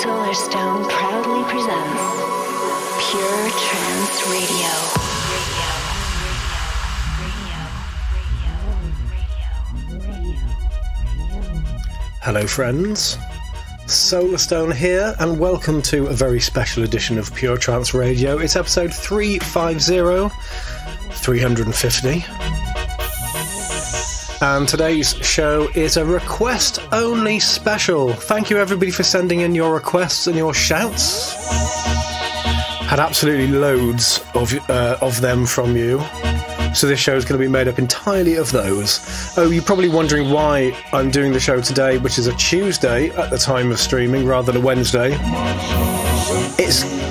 Solarstone proudly presents Pure Trance Radio. Hello, friends. Solarstone here, and welcome to a very special edition of Pure Trance Radio. It's episode 350, 350. And today's show is a request only special. Thank you, everybody, for sending in your requests and your shouts. Had absolutely loads of, uh, of them from you. So this show is going to be made up entirely of those. Oh, you're probably wondering why I'm doing the show today, which is a Tuesday at the time of streaming rather than a Wednesday. It's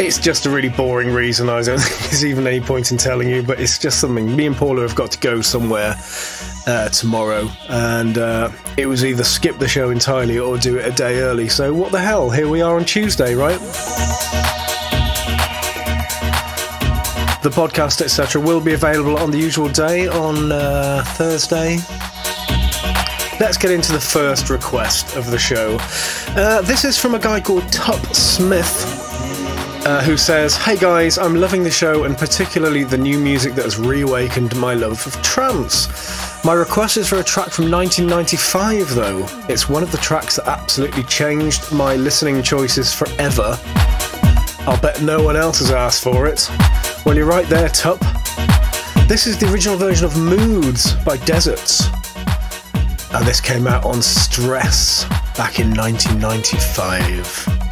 it's just a really boring reason. I don't think there's even any point in telling you, but it's just something. Me and Paula have got to go somewhere uh, tomorrow, and uh, it was either skip the show entirely or do it a day early. So what the hell? Here we are on Tuesday, right? The podcast, etc., will be available on the usual day on uh, Thursday. Let's get into the first request of the show. Uh, this is from a guy called Tup Smith, uh, who says, Hey guys, I'm loving the show and particularly the new music that has reawakened my love of trance. My request is for a track from 1995, though. It's one of the tracks that absolutely changed my listening choices forever. I'll bet no one else has asked for it. Well, you're right there, Tup. This is the original version of Moods by Deserts. And this came out on Stress back in 1995.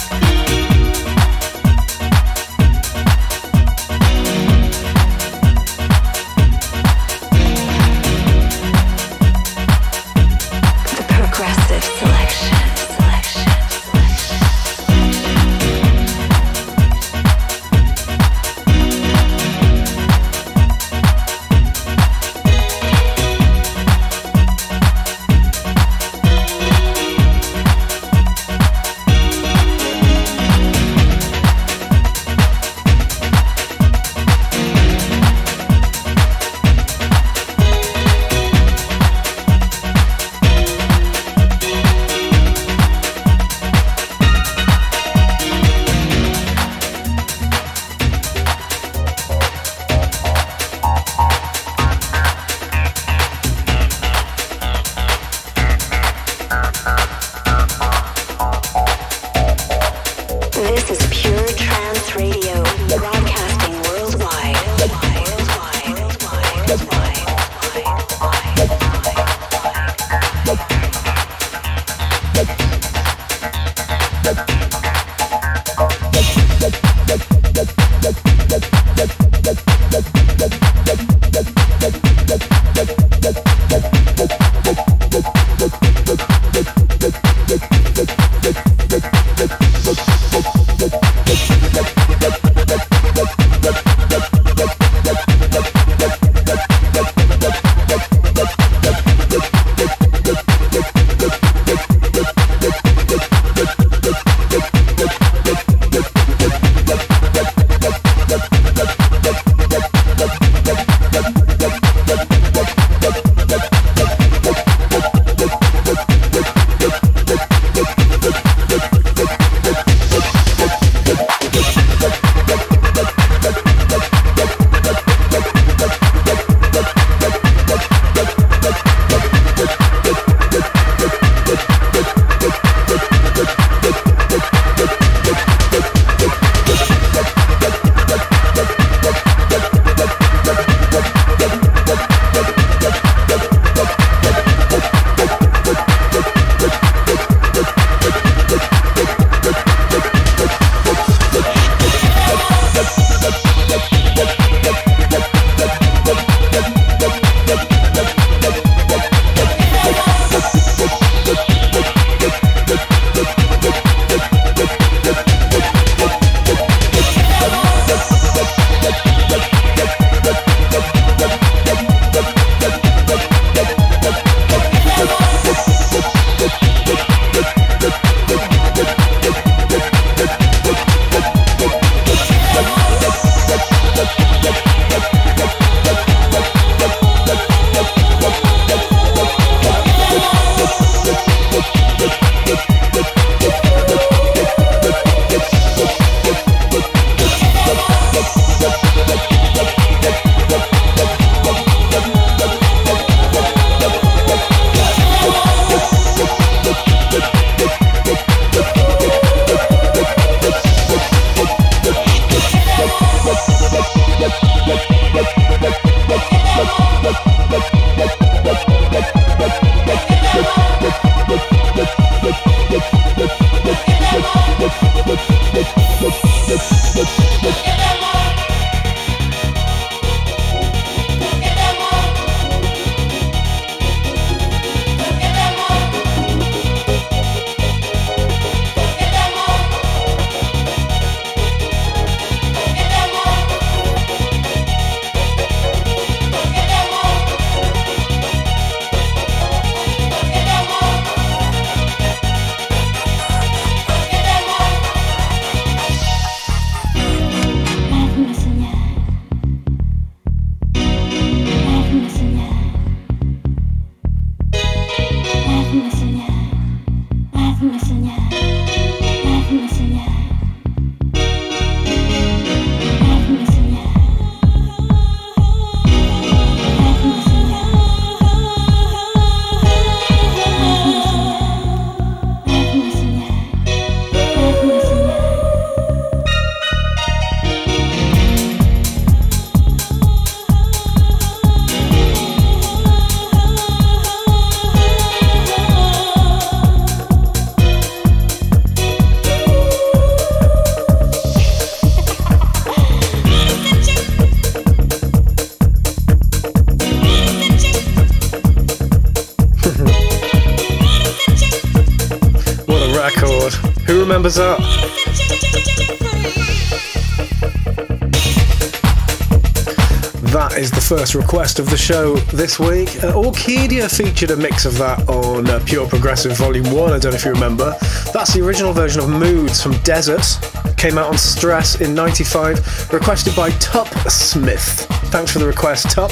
That is the first request of the show this week. Uh, Orkidea featured a mix of that on uh, Pure Progressive Volume 1, I don't know if you remember. That's the original version of Moods from Desert. Came out on Stress in 95, requested by Tup Smith. Thanks for the request, Tup.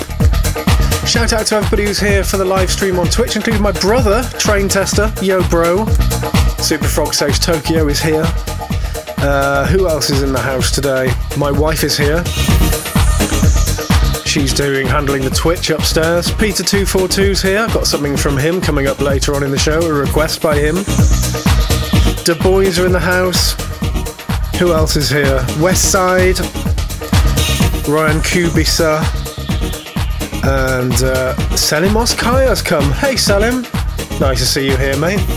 Shout out to everybody who's here for the live stream on Twitch, including my brother, Train Tester, Yo Bro. Super Frog Saves Tokyo is here. Uh, who else is in the house today? My wife is here. She's doing handling the Twitch upstairs. Peter242's here. Got something from him coming up later on in the show, a request by him. The boys are in the house. Who else is here? West Side, Ryan Kubisa, and uh, Selim Oskaya's come. Hey Selim, nice to see you here, mate.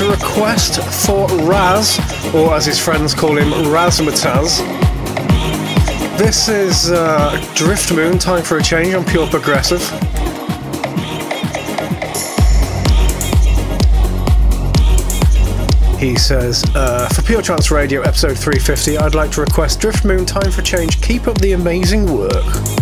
A request for Raz, or as his friends call him, Razmataz. This is uh, Driftmoon, Time for a Change on Pure Progressive. He says, uh, for Pure Trance Radio, episode 350, I'd like to request Driftmoon, Time for Change, keep up the amazing work.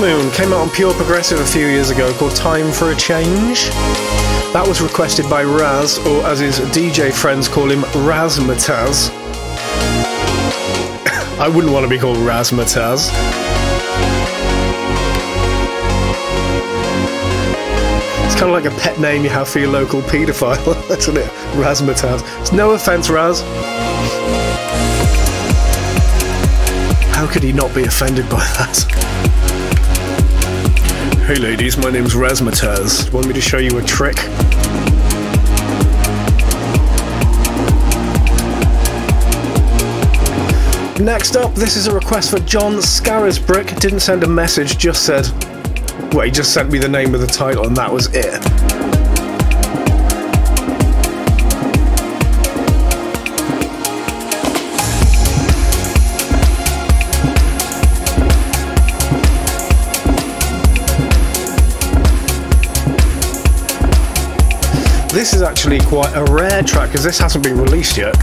Moon, came out on Pure Progressive a few years ago called Time for a Change. That was requested by Raz, or as his DJ friends call him, Razmataz. I wouldn't want to be called Razmataz. It's kind of like a pet name you have for your local paedophile, isn't it? Razmataz. It's no offense, Raz. How could he not be offended by that? Hey ladies, my name's Razmataz. Want me to show you a trick? Next up, this is a request for John Scarisbrick. Didn't send a message, just said. Well, he just sent me the name of the title, and that was it. This is actually quite a rare track because this hasn't been released yet.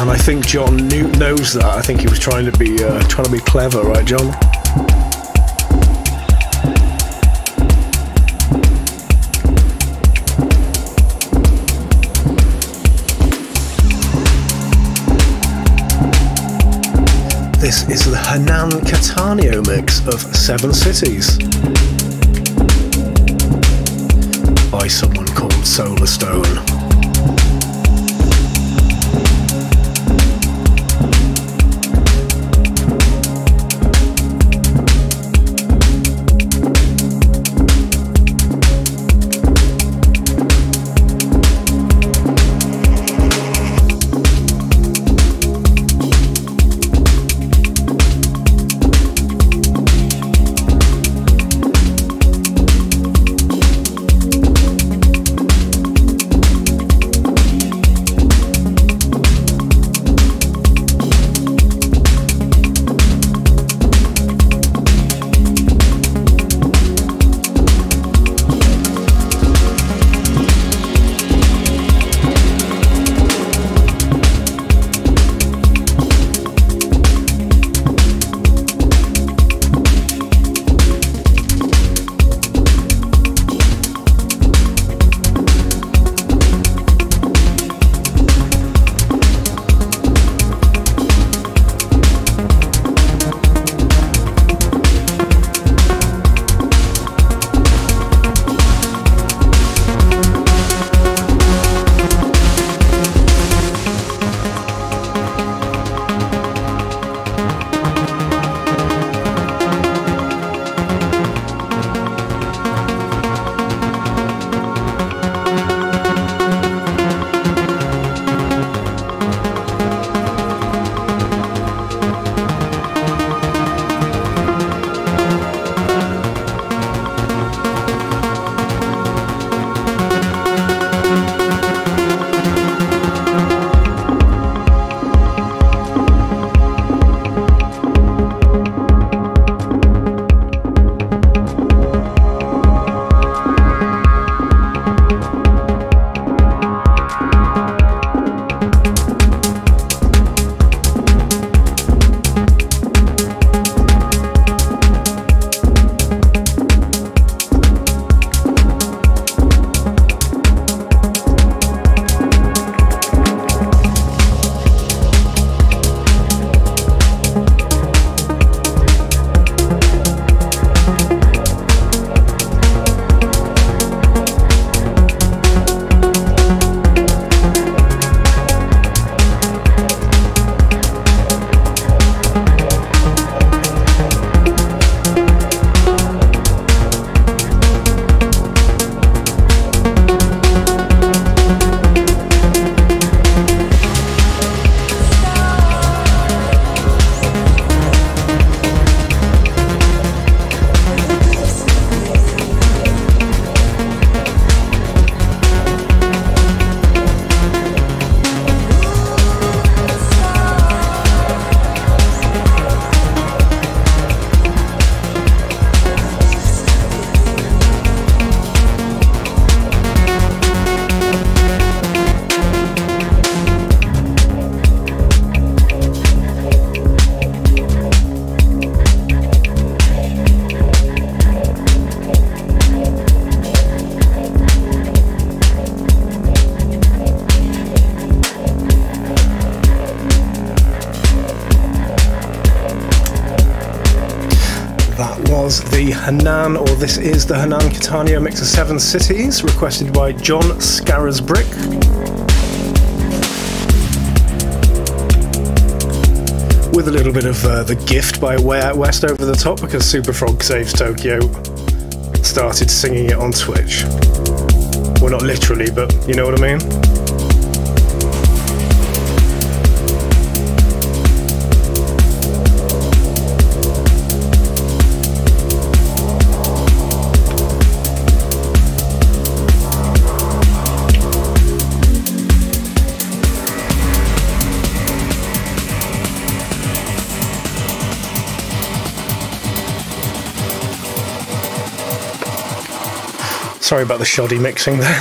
And I think John knew, knows that. I think he was trying to be uh, trying to be clever, right, John? This is the Hernan Cattaneo mix of Seven Cities someone called Solarstone. Hernan, or this is the Hernan Cattaneo mix of Seven Cities, requested by John Scarisbrick. With a little bit of uh, the gift by Way Out West over the top because Superfrog Saves Tokyo started singing it on Twitch. Well, not literally, but you know what I mean? Sorry about the shoddy mixing there.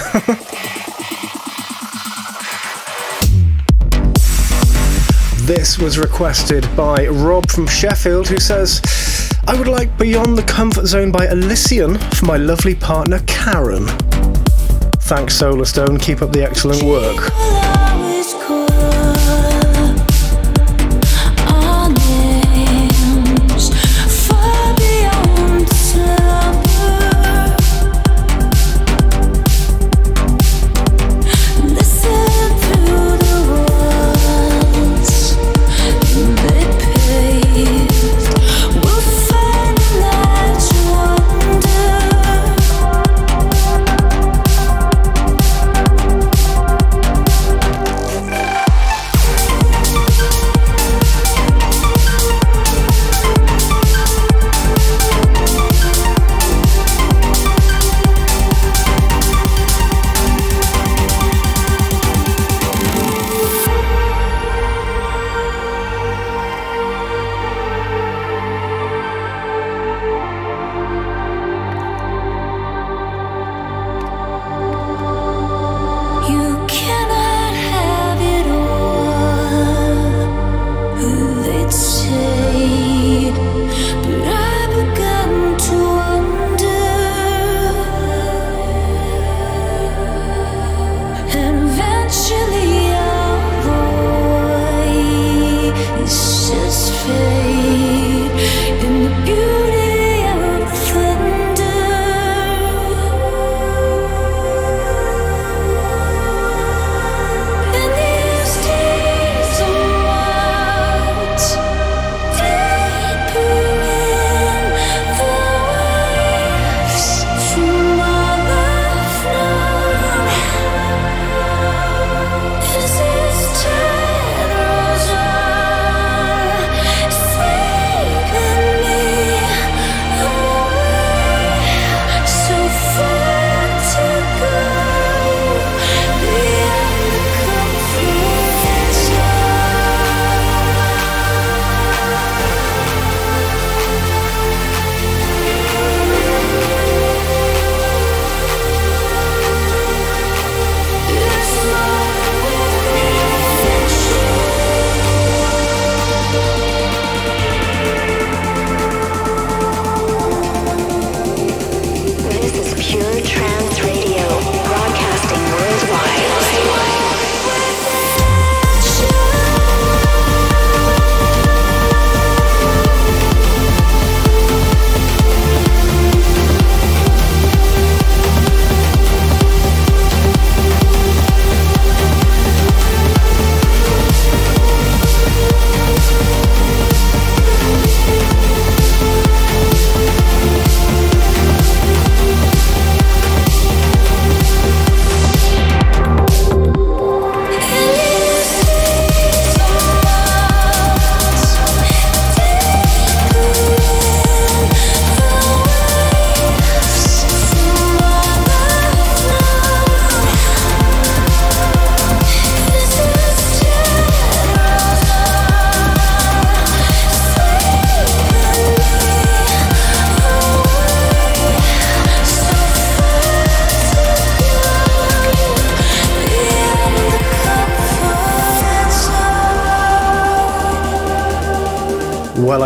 this was requested by Rob from Sheffield, who says, I would like Beyond the Comfort Zone by Elysian for my lovely partner Karen. Thanks, Solarstone. Keep up the excellent work.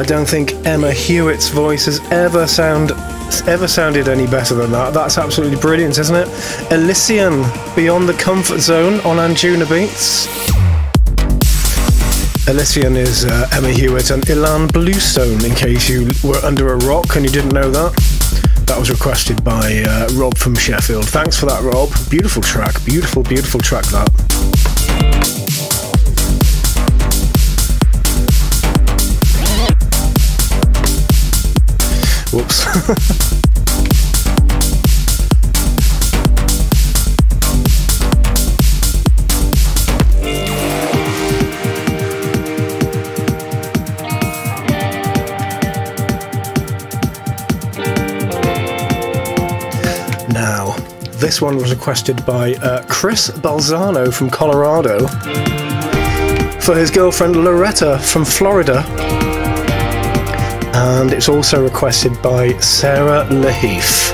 I don't think Emma Hewitt's voice has ever sound ever sounded any better than that. That's absolutely brilliant, isn't it? Elysian, Beyond the Comfort Zone on Anjunabeats. Elysian is uh, Emma Hewitt and Ilan Bluestone, in case you were under a rock and you didn't know that. That was requested by uh, Rob from Sheffield. Thanks for that, Rob. Beautiful track, beautiful, beautiful track that. Whoops. now. This one was requested by uh, Chris Balzano from Colorado for his girlfriend Loretta from Florida and it's also requested by Sarah Lahif.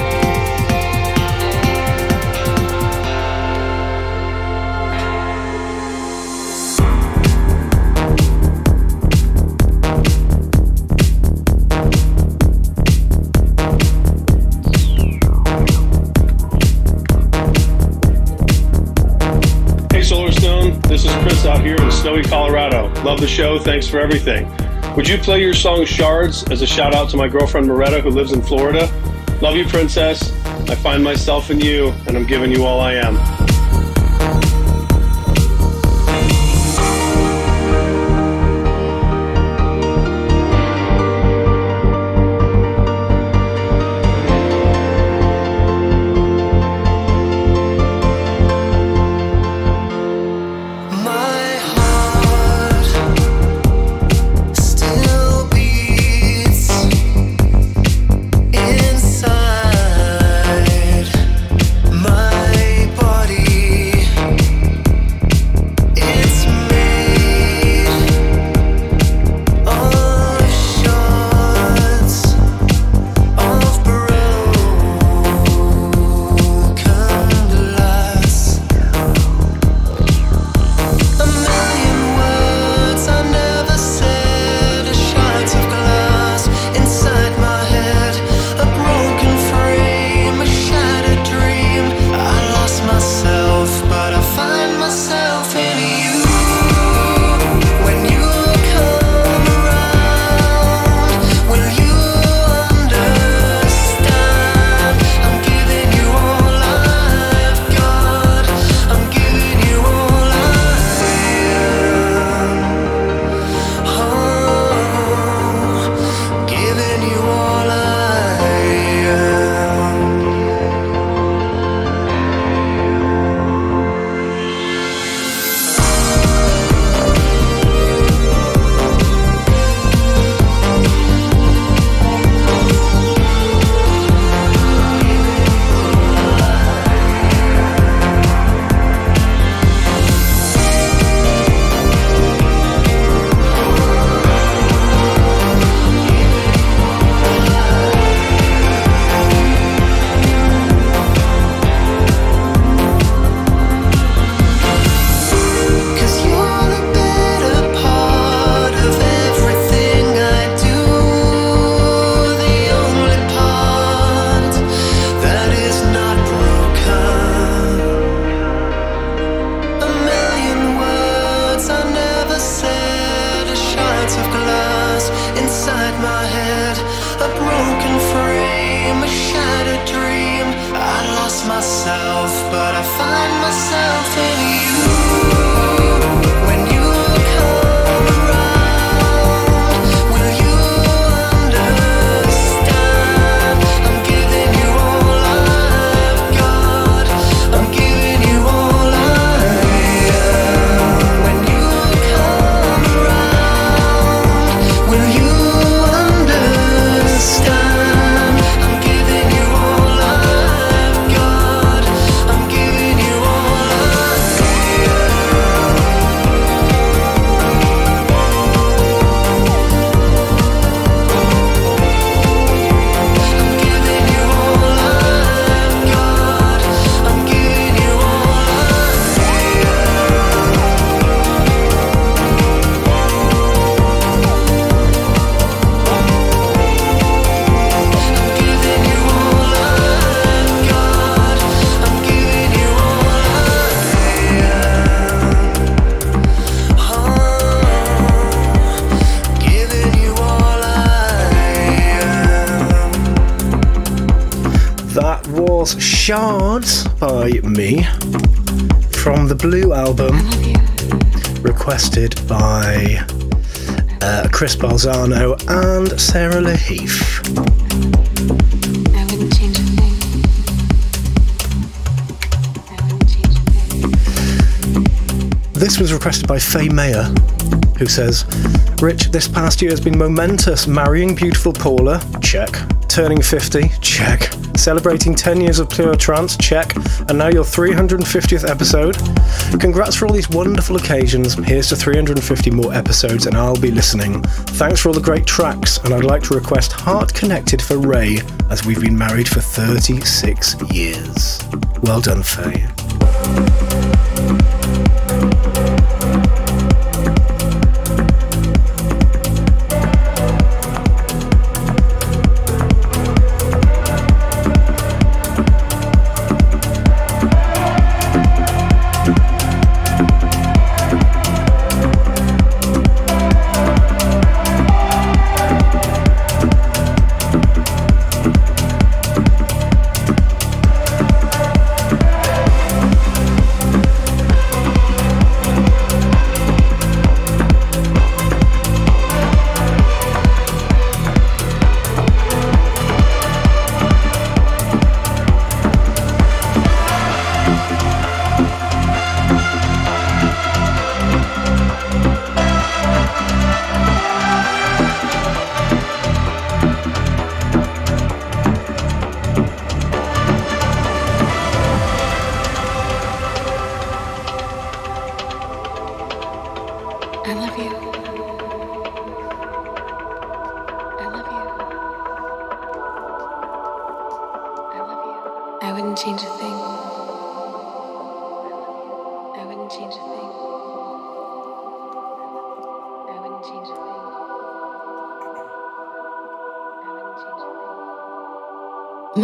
Solarstone. This is Chris out here in snowy Colorado. Love the show. Thanks for everything. Would you play your song Shards as a shout out to my girlfriend Moretta, who lives in Florida? Love you, Princess. I find myself in you, and I'm giving you all I am. Shards by me from the Blue album, requested by uh, Chris Balzano and Sarah Laheath. I wouldn't change a thing. I wouldn't change. This was requested by Faye Mayer, who says, Rich, this past year has been momentous. Marrying beautiful Paula, check. Turning 50, check. Celebrating 10 years of pure trance, check. And now your 350th episode. Congrats for all these wonderful occasions. Here's to 350 more episodes, and I'll be listening. Thanks for all the great tracks, and I'd like to request Heart Connected for Ray, as we've been married for 36 years. Well done, Faye.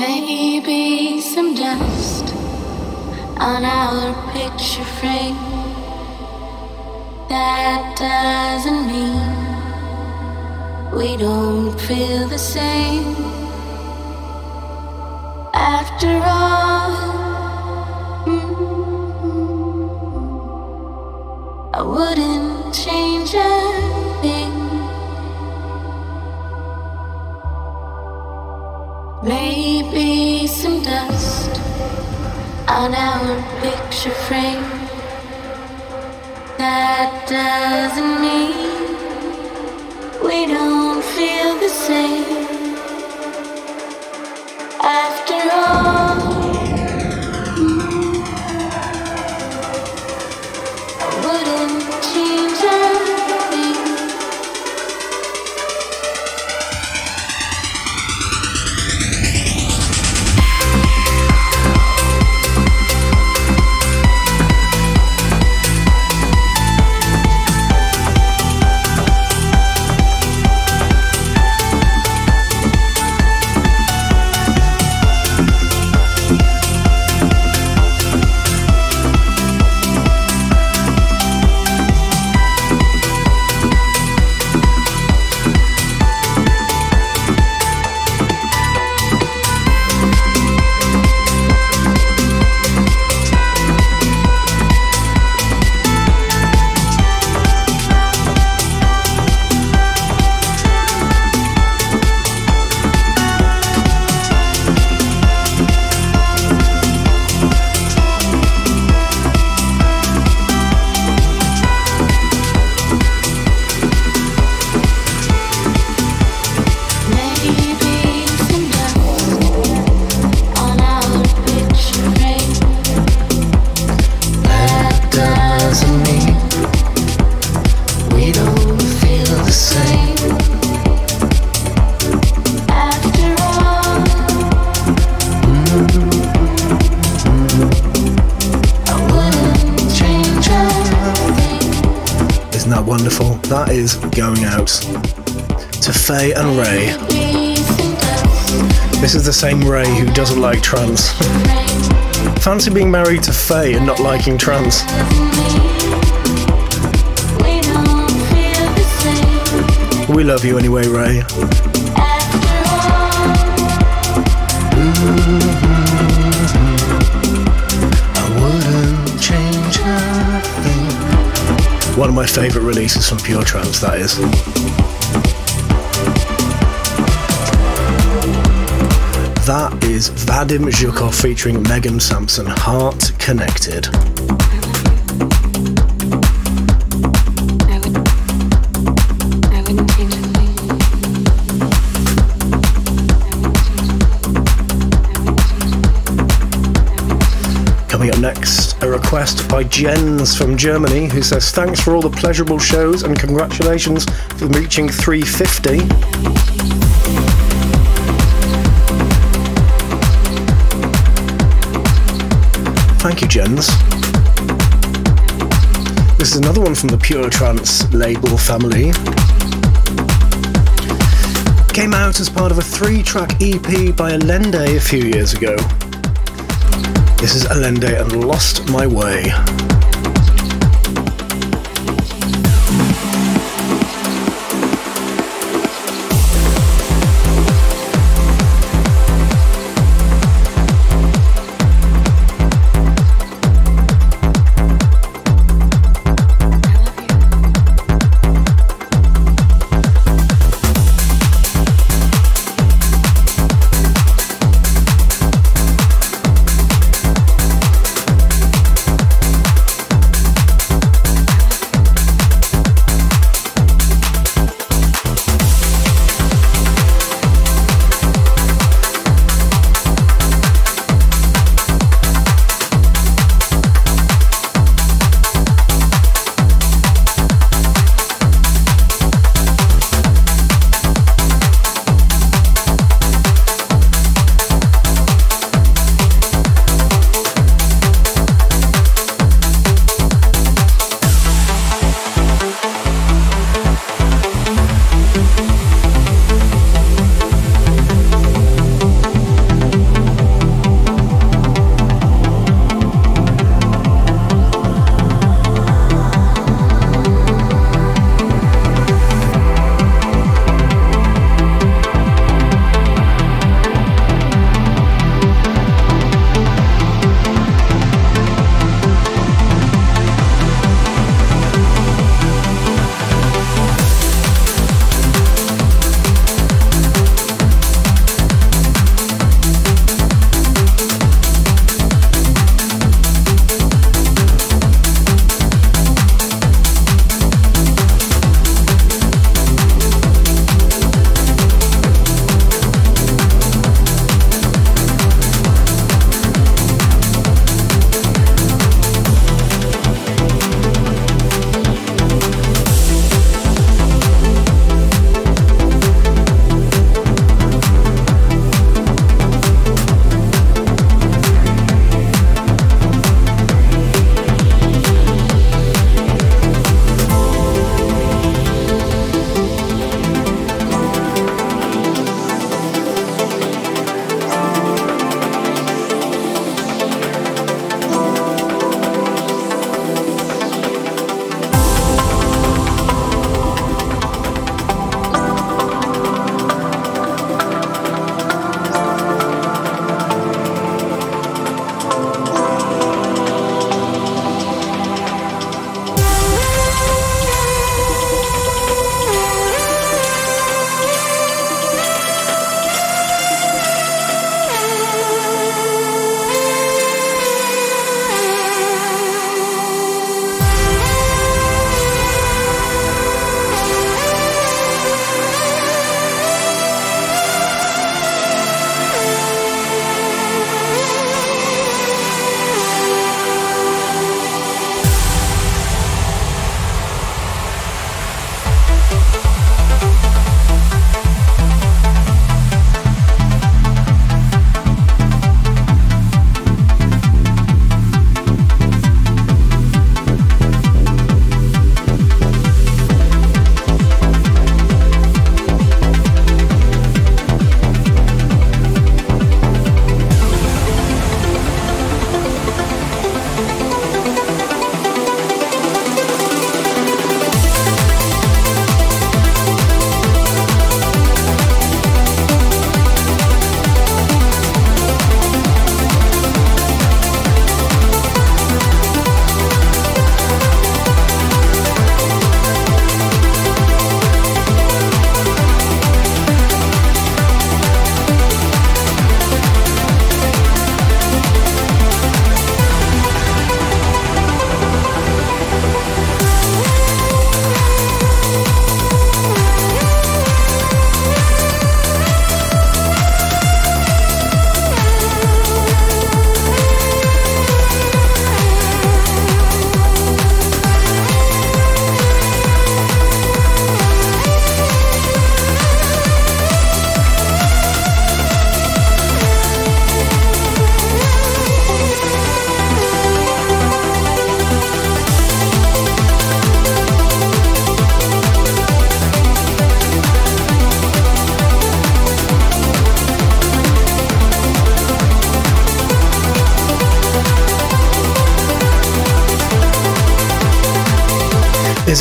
Maybe some dust on our picture frame. That doesn't mean we don't feel the same. After all, mm, I wouldn't change a thing. Maybe some dust on our picture frame. That doesn't mean we don't feel the same. After all, wouldn't change Faye and Ray. This is the same Ray who doesn't like trance. Fancy being married to Faye and not liking trance. We love you anyway, Ray. One of my favourite releases from Pure Trance, that is. That is Vadim Zhukov featuring Megan Sampson, Heart Connected. Coming up next, a request by Jens from Germany who says, Thanks for all the pleasurable shows and congratulations for reaching 350. Thank you, Jens. This is another one from the Pure Trance label family. Came out as part of a three track EP by Allende a few years ago. This is Allende and Lost My Way.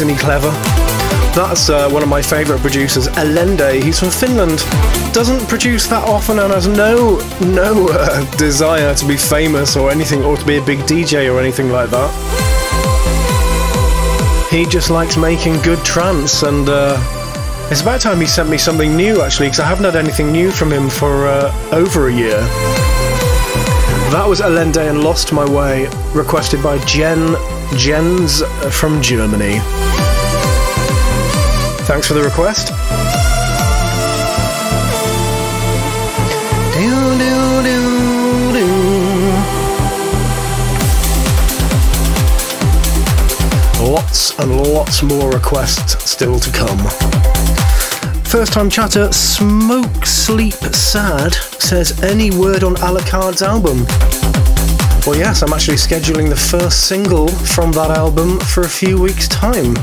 Isn't he clever? That's uh, one of my favourite producers, Allende. He's from Finland. Doesn't produce that often and has no no uh, desire to be famous or anything, or to be a big DJ or anything like that. He just likes making good trance, and uh, it's about time he sent me something new actually, because I haven't had anything new from him for uh, over a year. That was Allende and Lost My Way, requested by Jen Jens from Germany. Thanks for the request. Do, do, do, do. Lots and lots more requests still to come. First time chatter, Smoke Sleep Sad says any word on Alucard's album? Well, yes, I'm actually scheduling the first single from that album for a few weeks' time.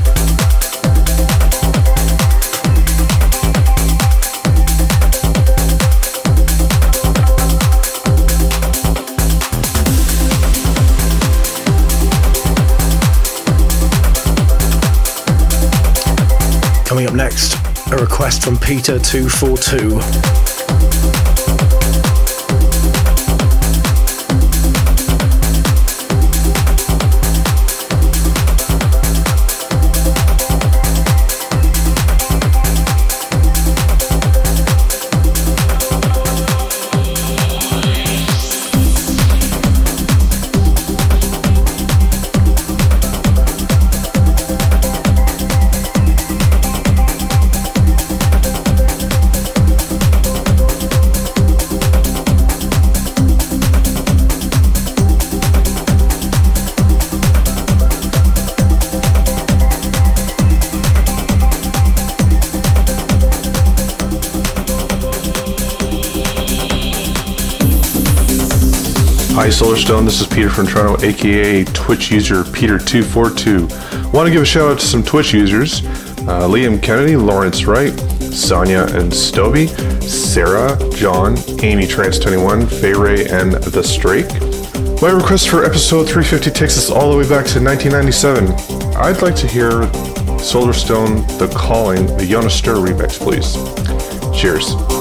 Coming up next, a request from Peter242. Solarstone. This is Peter from Toronto, aka Twitch user Peter242. Want to give a shout out to some Twitch users uh, Liam Kennedy, Lawrence Wright, Sonia and Stovey, Sarah, John, Amy Trans21, Fay and The Strake. My request for episode 350 takes us all the way back to 1997. I'd like to hear Solarstone, The Calling, the Jonas Steur remix, please. Cheers.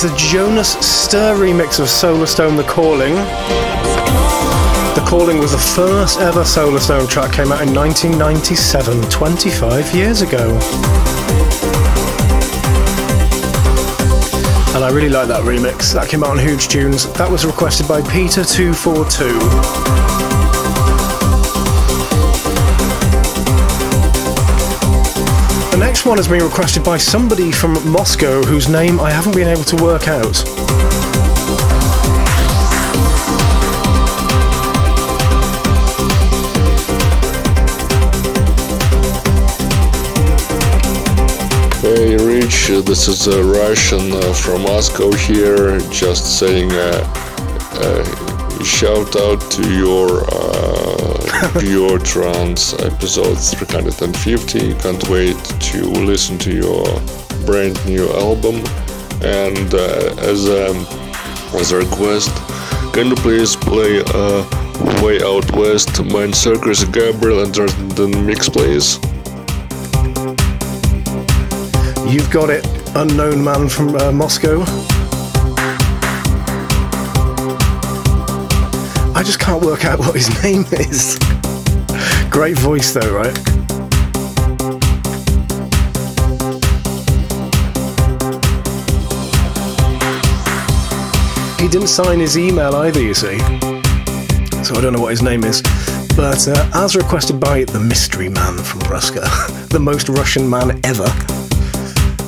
That's a Jonas Steur remix of Solarstone The Calling. The Calling was the first ever Solarstone track, came out in 1997, 25 years ago. And I really like that remix. That came out on Hooj Choons. That was requested by Peter242. Next one has been requested by somebody from Moscow whose name I haven't been able to work out. Hey Rich, uh, this is a Russian uh, from Moscow here, just saying a, uh, shout out to your uh, Pure Trance episode 350. Can't wait to listen to your brand new album. And uh, as, a, as a request, can you please play uh, Way Out West, Mindcircus, Gabriel and Dresden Mix, please? You've got it, unknown man from uh, Moscow. I just can't work out what his name is. Great voice, though, right? He didn't sign his email either, you see. So I don't know what his name is. But uh, as requested by the mystery man from Ruska, the most Russian man ever,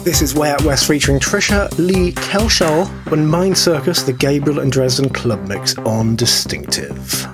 this is Way Out West featuring Tricia Lee Kelshall when Mindcircus, the Gabriel and Dresden Club Mix on Distinctive.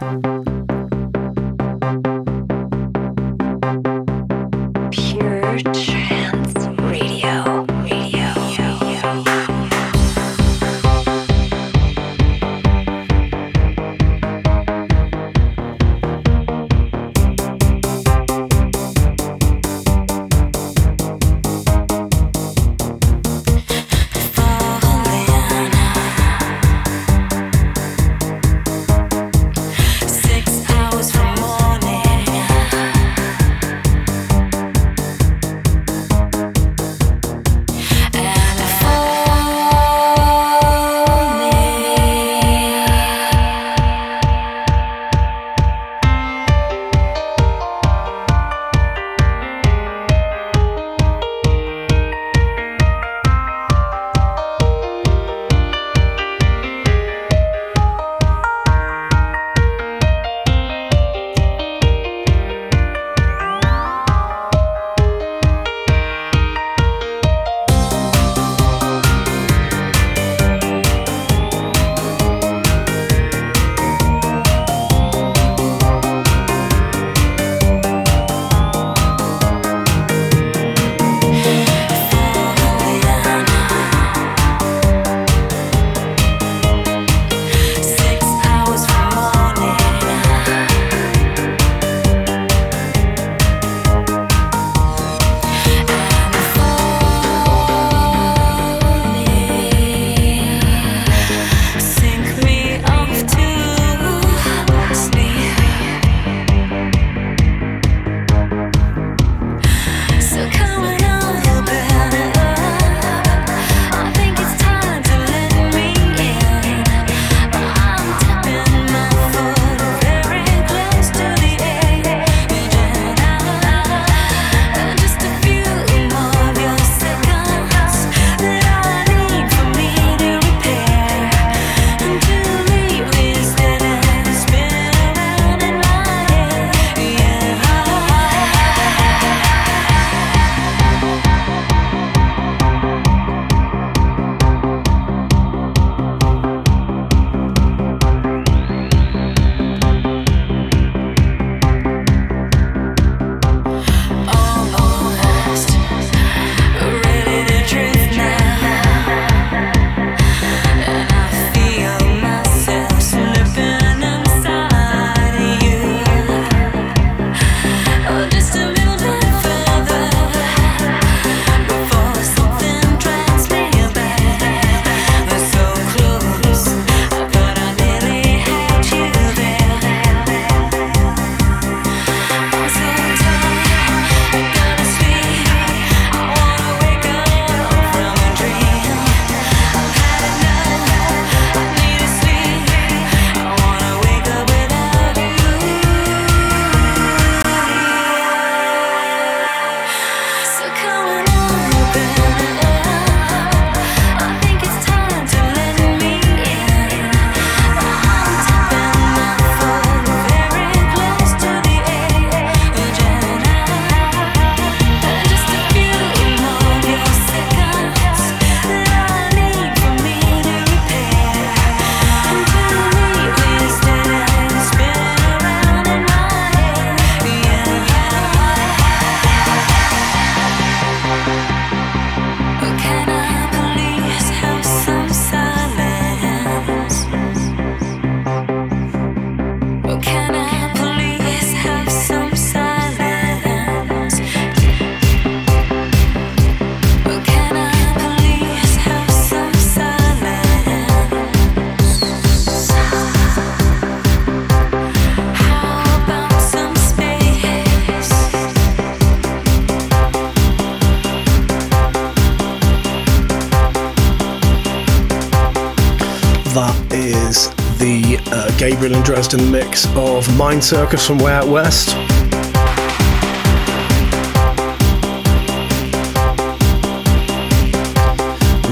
Of Mindcircus from Way Out West.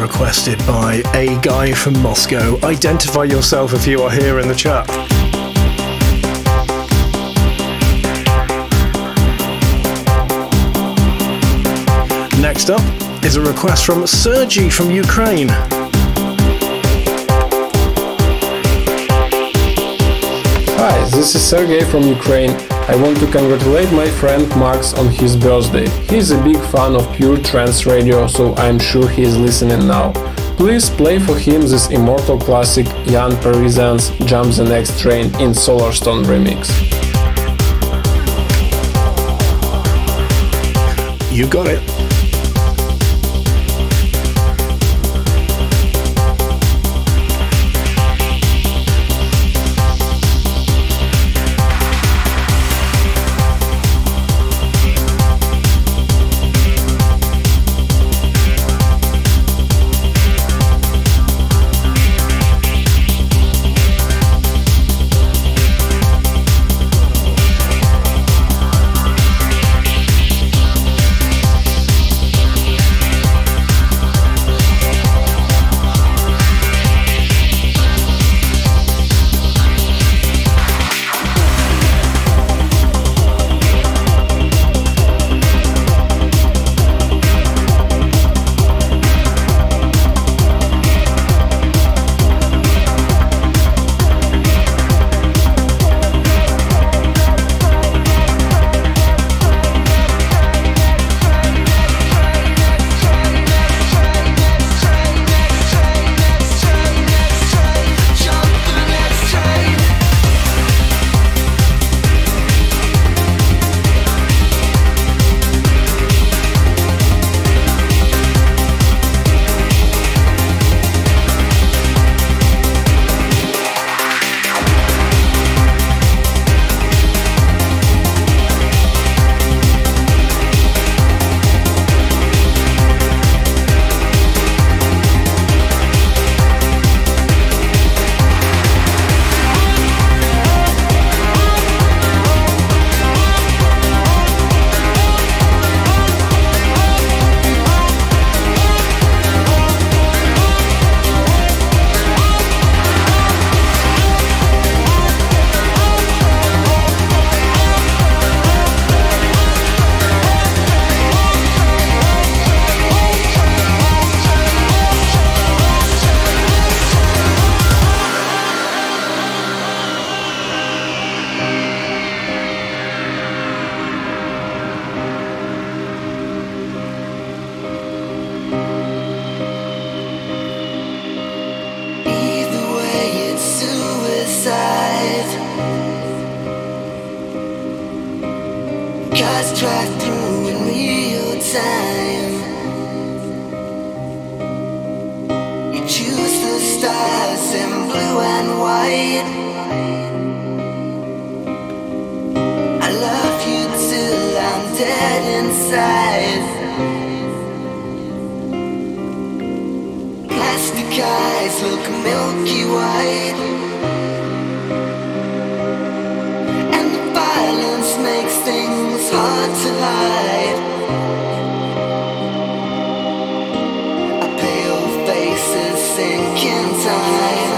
Requested by a guy from Moscow. Identify yourself if you are here in the chat. Next up is a request from Sergey from Ukraine. Hi, this is Sergey from Ukraine. I want to congratulate my friend Max on his birthday. He is a big fan of pure trance radio, so I'm sure he is listening now. Please play for him this immortal classic Young Parisians Jump the Next Train in Solarstone remix. You got it. Inside. Plastic eyes look milky white. And the violence makes things hard to hide. Our pale faces sink in time.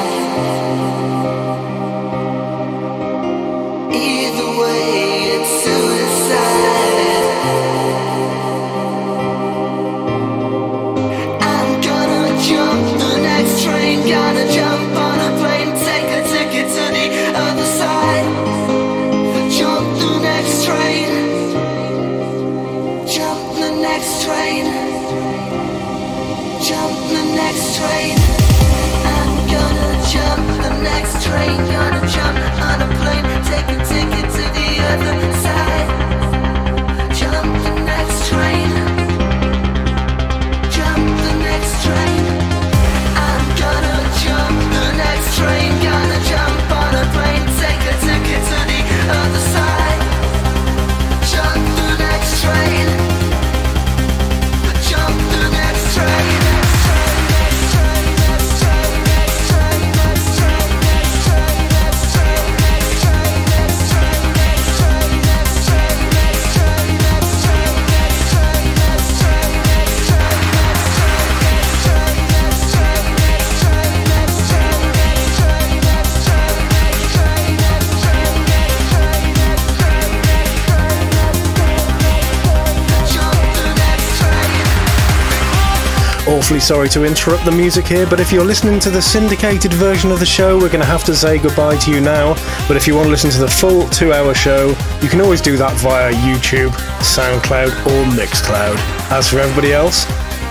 Awfully sorry to interrupt the music here, but if you're listening to the syndicated version of the show, we're going to have to say goodbye to you now. But if you want to listen to the full two hour show, you can always do that via YouTube, SoundCloud, or Mixcloud. As for everybody else,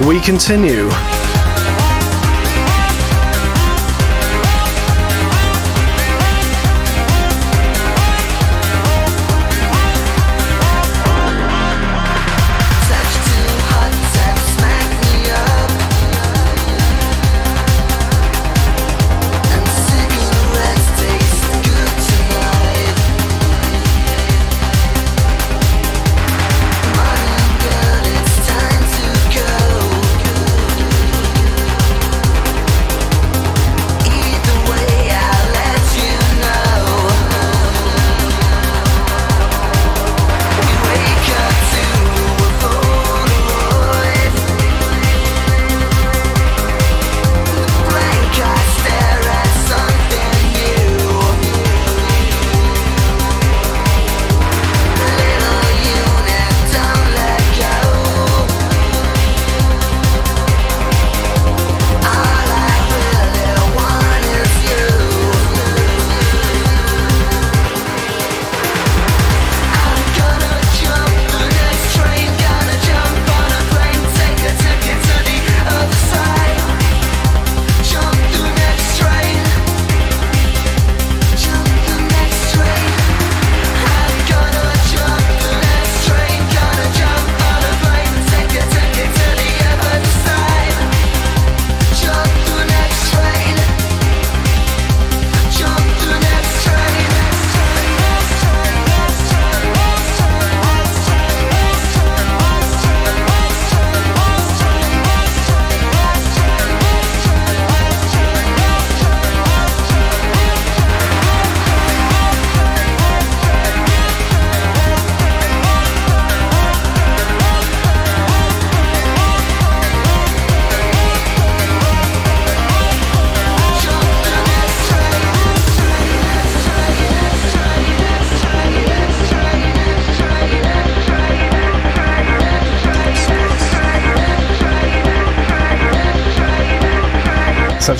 we continue.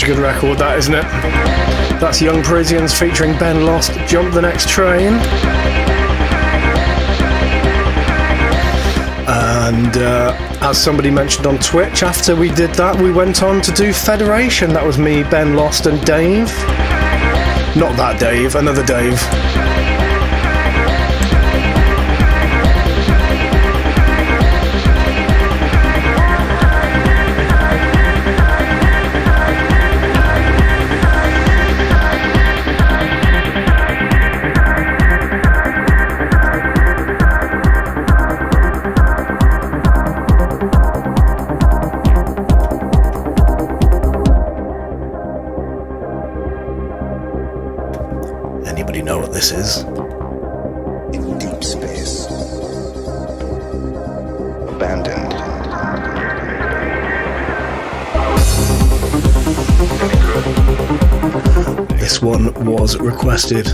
A good record, that isn't it? That's Young Parisians featuring Ben Lost, Jump the Next Train. And uh, as somebody mentioned on Twitch, after we did that, we went on to do Federation. That was me, Ben Lost, and Dave. Not that Dave, another Dave. Was requested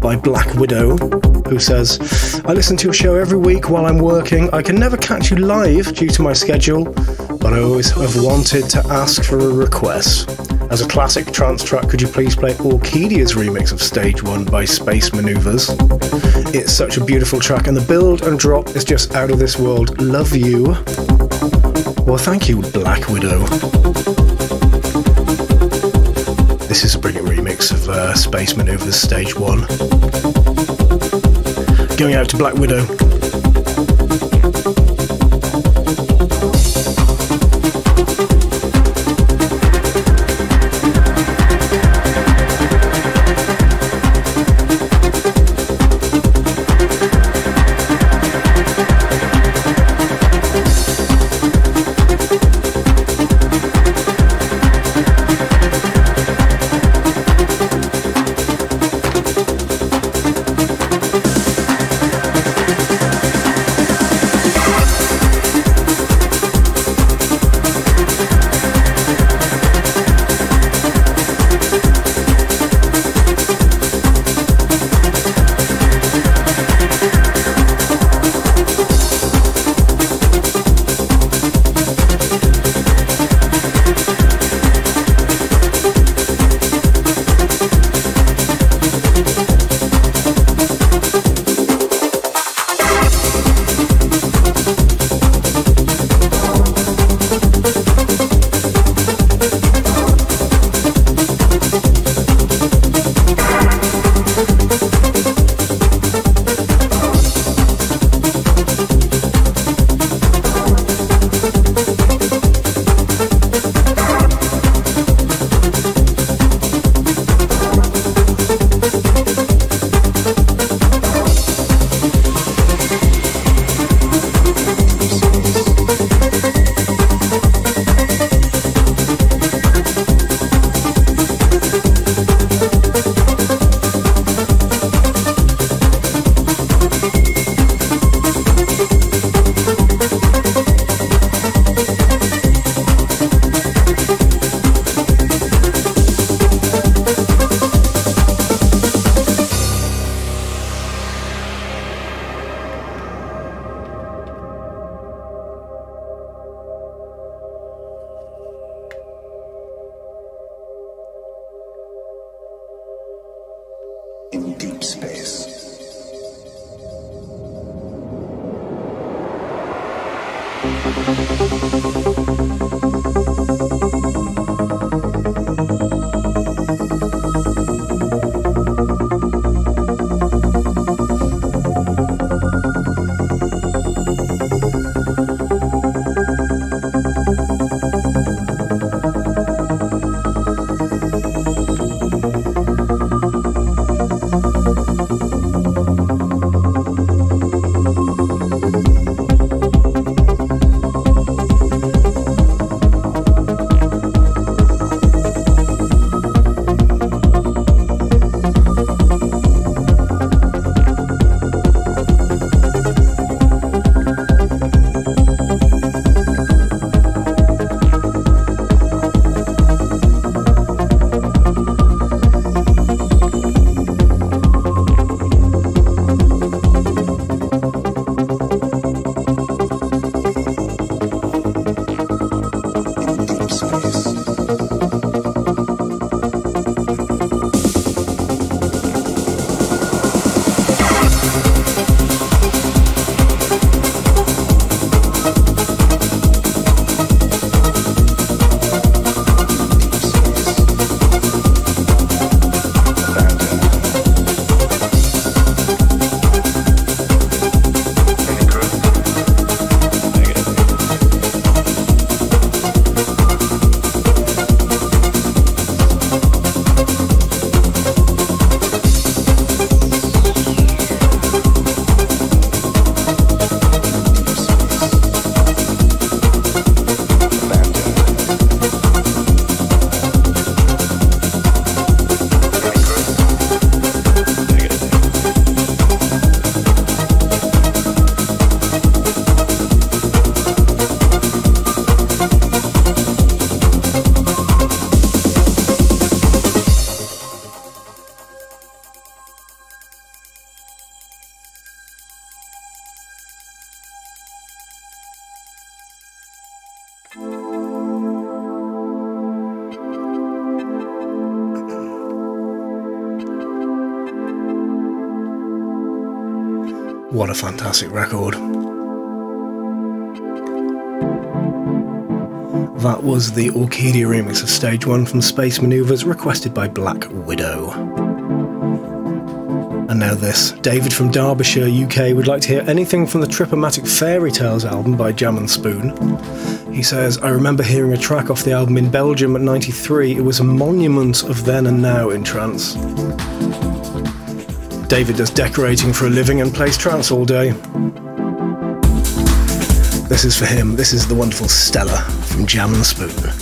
by Black Widow, who says, I listen to your show every week while I'm working. I can never catch you live due to my schedule, but I always have wanted to ask for a request. As a classic trance track, could you please play Orkidea's remix of Stage 1 by Space Manoeuvres? It's such a beautiful track, and the build and drop is just out of this world. Love you. Well, thank you, Black Widow. This is a brilliant remix of uh, Space Manoeuvres Stage 1. Going out to Black Widow. Fantastic record. That was the Orkidea remix of Stage 1 from Space Manoeuvres, requested by Black Widow. And now this. David from Derbyshire, UK, would like to hear anything from the Tripomatic Fairy Tales album by Jam and Spoon. He says, I remember hearing a track off the album in Belgium at 93. It was a monument of then and now in trance. David does decorating for a living and plays trance all day. This is for him. This is the wonderful Stella from Jam and Spoon.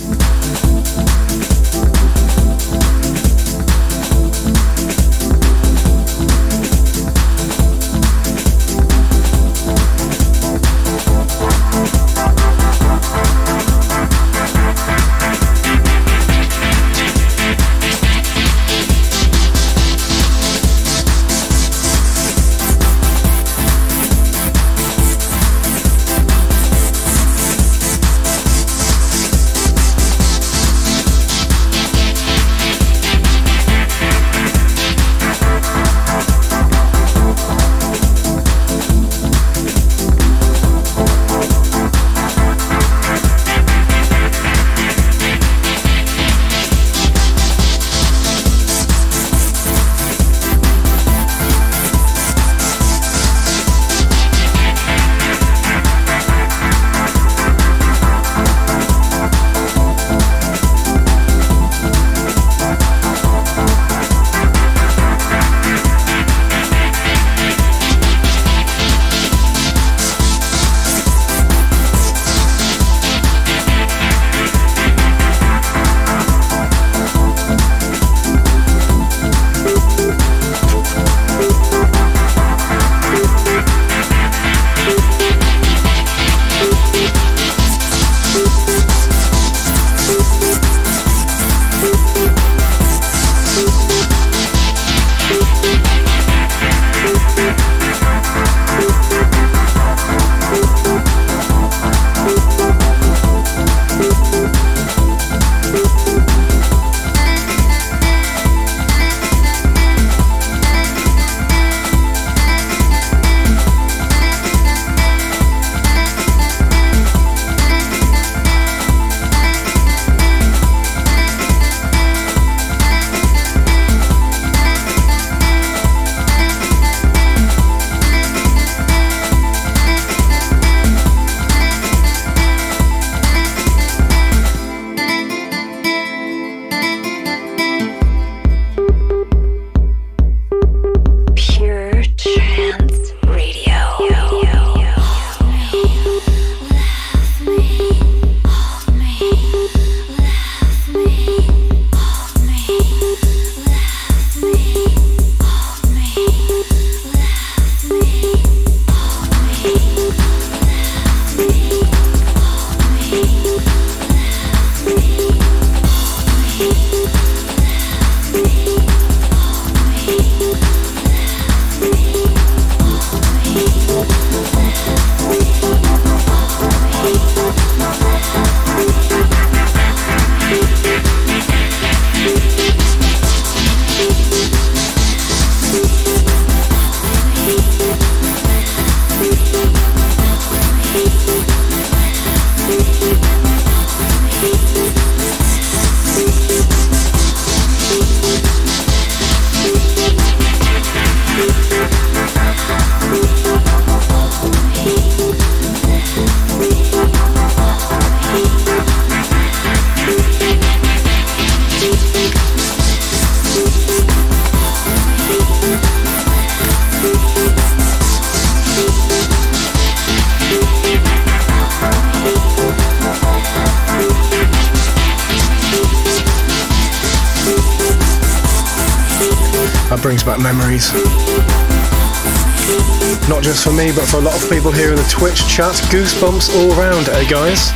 Chat. Goosebumps all around, eh, guys?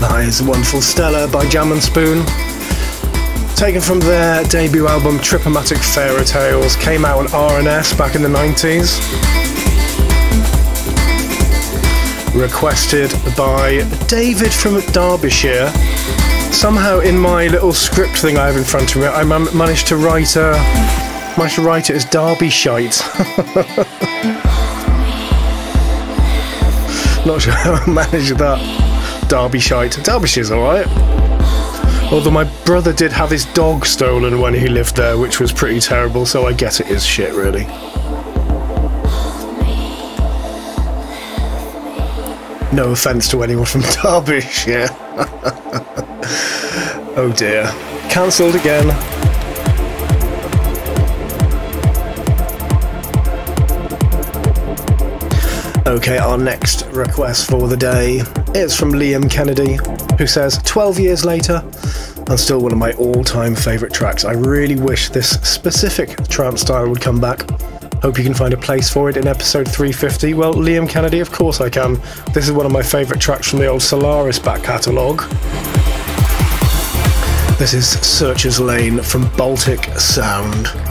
That is Wonderful Stella by Jam and Spoon. Taken from their debut album Tripomatic Fairy Tales, came out on R&S back in the 90s. Requested by David from Derbyshire. Somehow, in my little script thing I have in front of me, I managed to write uh, managed to write it as Derbyshite. Not sure how I managed that. Derbyshite. Derbyshire's alright. Although my brother did have his dog stolen when he lived there, which was pretty terrible, so I guess it is shit, really. No offence to anyone from Derbyshire. oh dear. Cancelled again. Okay, our next request for the day is from Liam Kennedy, who says 12 years later, and still one of my all time favourite tracks. I really wish this specific trance style would come back. Hope you can find a place for it in episode 350. Well, Liam Kennedy, of course I can. This is one of my favourite tracks from the old Solaris back catalogue. This is Searcher's Lane from Baltic Sound.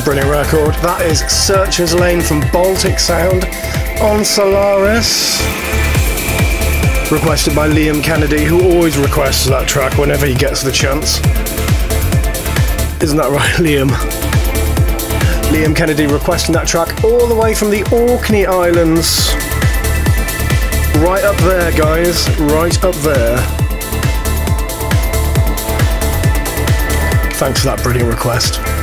A brilliant record. That is Searcher's Lane from Baltic Sound on Solaris. Requested by Liam Kennedy, who always requests that track whenever he gets the chance. Isn't that right, Liam? Liam Kennedy requesting that track all the way from the Orkney Islands. Right up there, guys. Right up there. Thanks for that brilliant request.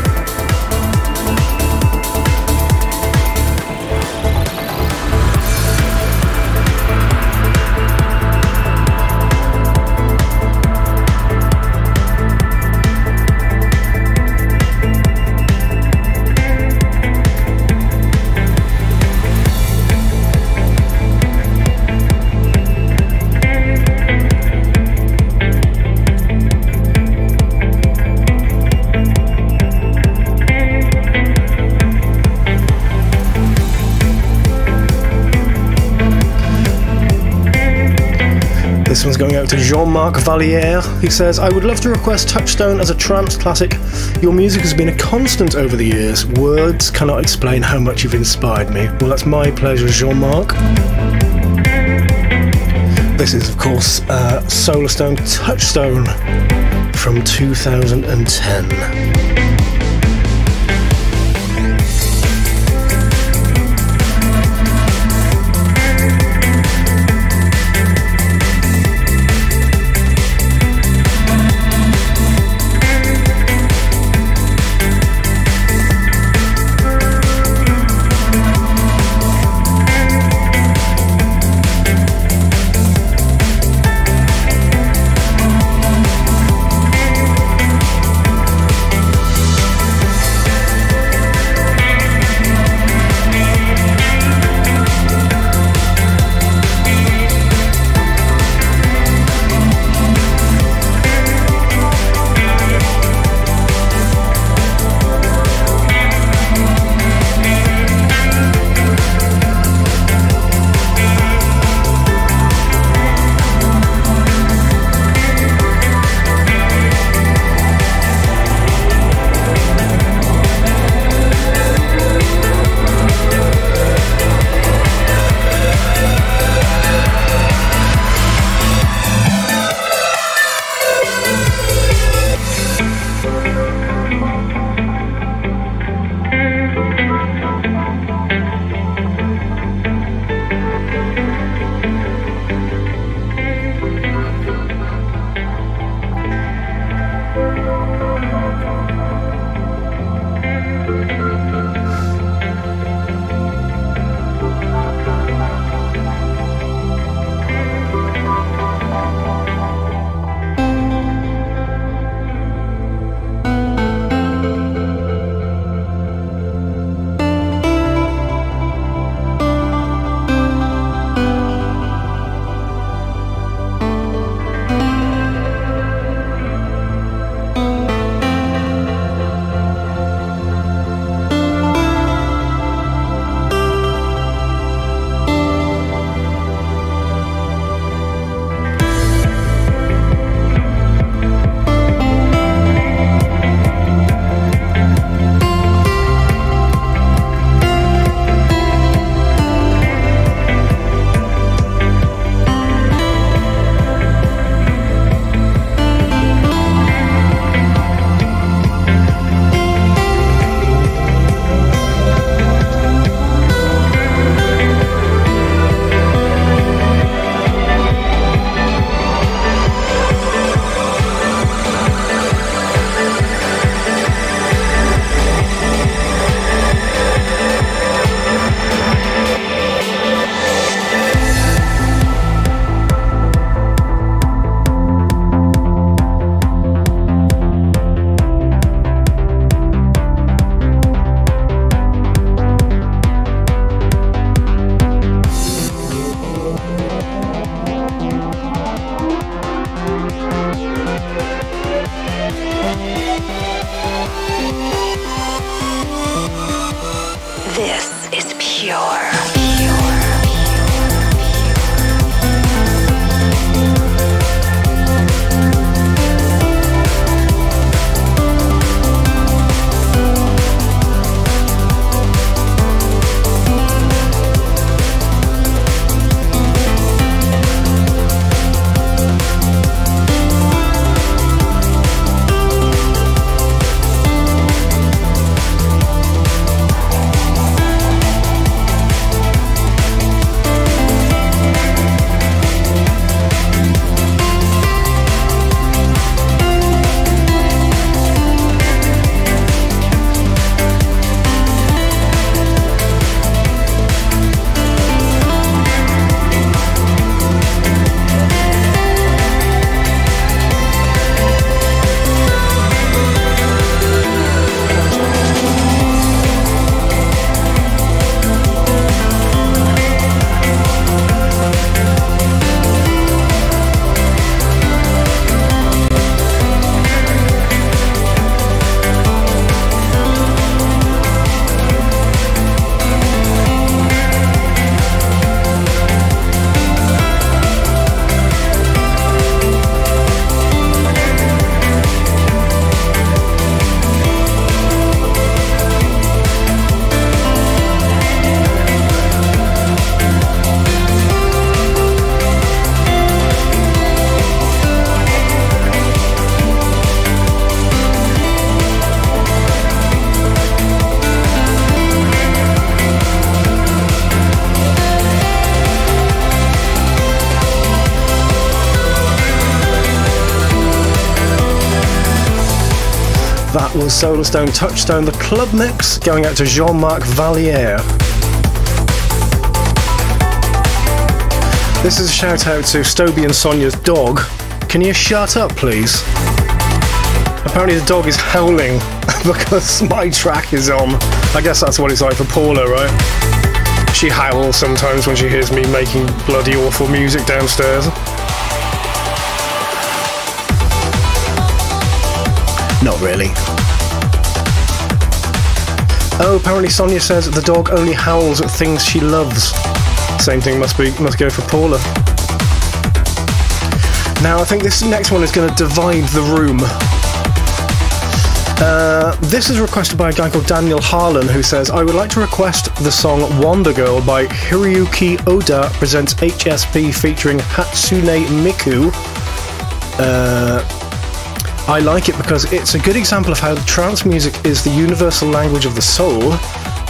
This one's going out to Jean-Marc Valliere. He says, I would love to request Touchstone as a trance classic. Your music has been a constant over the years. Words cannot explain how much you've inspired me. Well, that's my pleasure, Jean-Marc. This is, of course, uh, Solarstone Touchstone from 2010. Solarstone Touchstone, the club mix, going out to Jean Marc Valliere. This is a shout out to Stoby and Sonia's dog. Can you shut up, please? Apparently, the dog is howling because my track is on. I guess that's what it's like for Paula, right? She howls sometimes when she hears me making bloody awful music downstairs. Not really. Oh, apparently Sonia says the dog only howls at things she loves. Same thing must be must go for Paula. Now I think this next one is going to divide the room. Uh, this is requested by a guy called Daniel Harlan who says, I would like to request the song Wander Girl by Hiroyuki Oda presents HSP featuring Hatsune Miku. Uh, I like it because it's a good example of how trance music is the universal language of the soul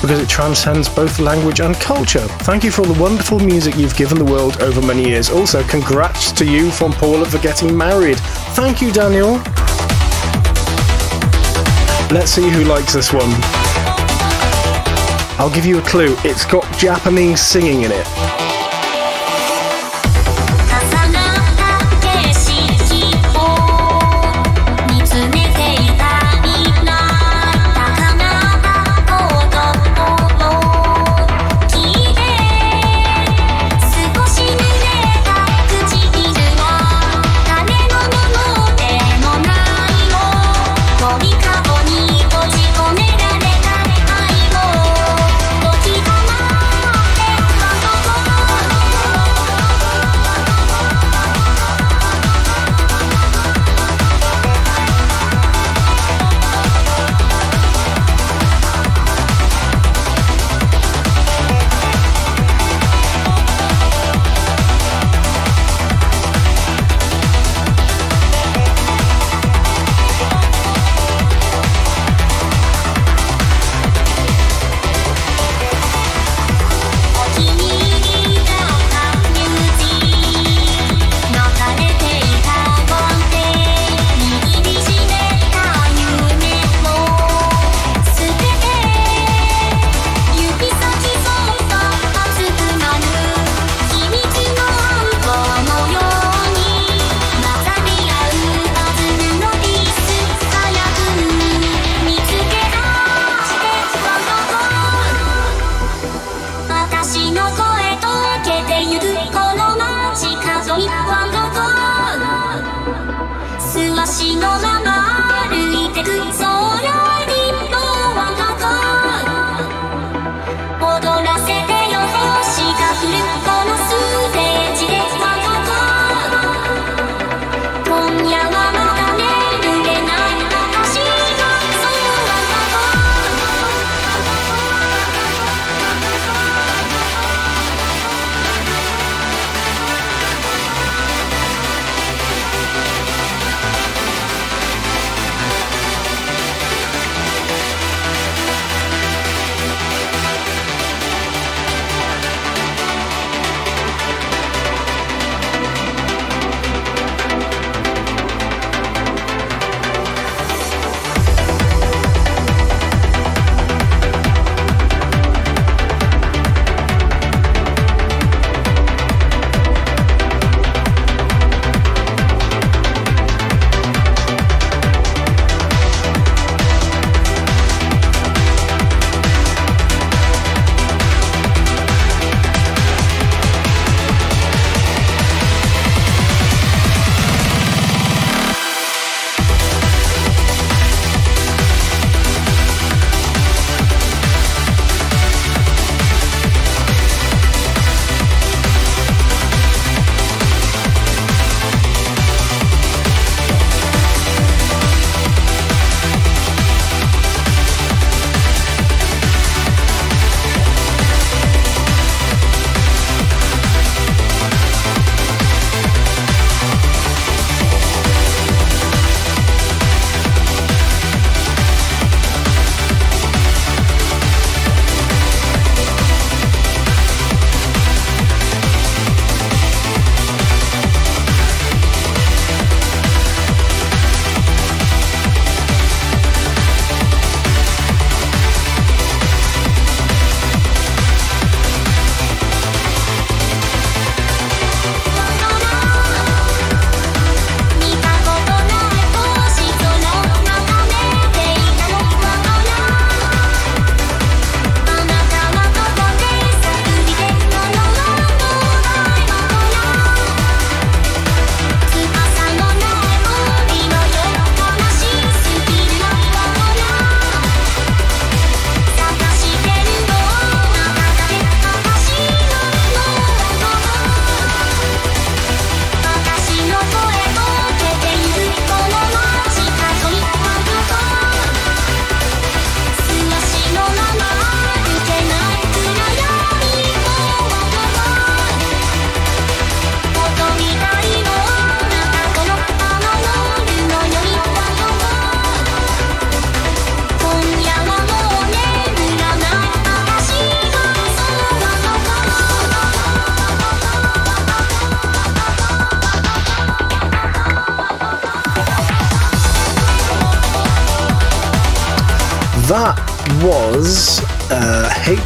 because it transcends both language and culture. Thank you for all the wonderful music you've given the world over many years. Also, congrats to you from Paula for getting married. Thank you, Daniel. Let's see who likes this one. I'll give you a clue. It's got Japanese singing in it.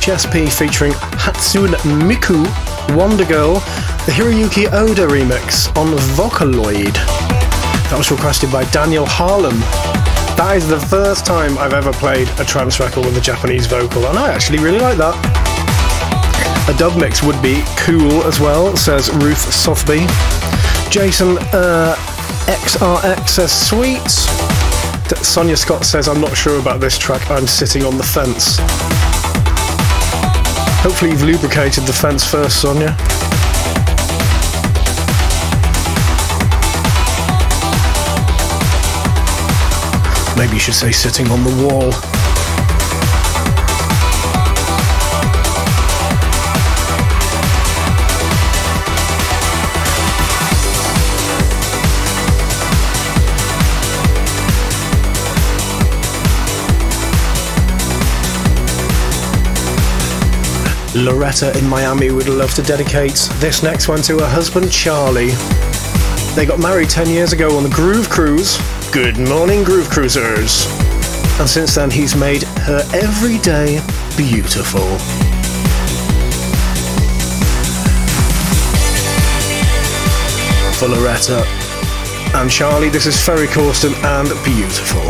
HSP featuring Hatsune Miku, Wander Girl, the Hiroyuki Oda remix on Vocaloid. That was requested by Daniel Harlem. That is the first time I've ever played a trance record with a Japanese vocal, and I actually really like that. A dub mix would be cool as well, says Ruth Sothby. Jason uh, XRX says sweet. Sonia Scott says, I'm not sure about this track, I'm sitting on the fence. Hopefully, you've lubricated the fence first, Sonia. Maybe you should say sitting on the wall. Loretta in Miami would love to dedicate this next one to her husband Charlie. They got married 10 years ago on the Groove Cruise. Good morning, Groove Cruisers. And since then, he's made her every day beautiful. For Loretta and Charlie, this is Ferry Corsten and Beautiful.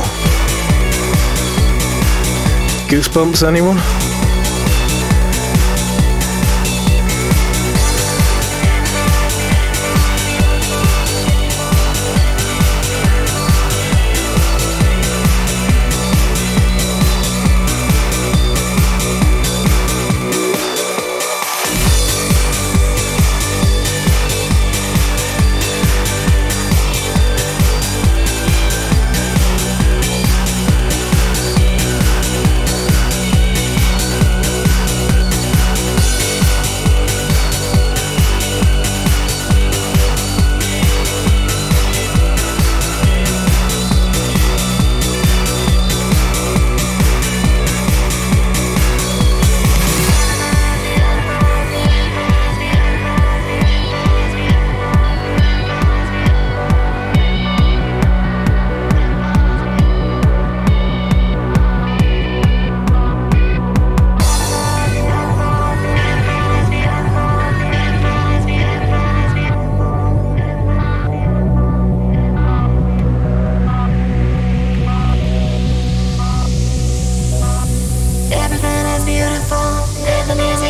Goosebumps, anyone?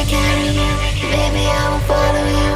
Carry you. Baby, I will follow you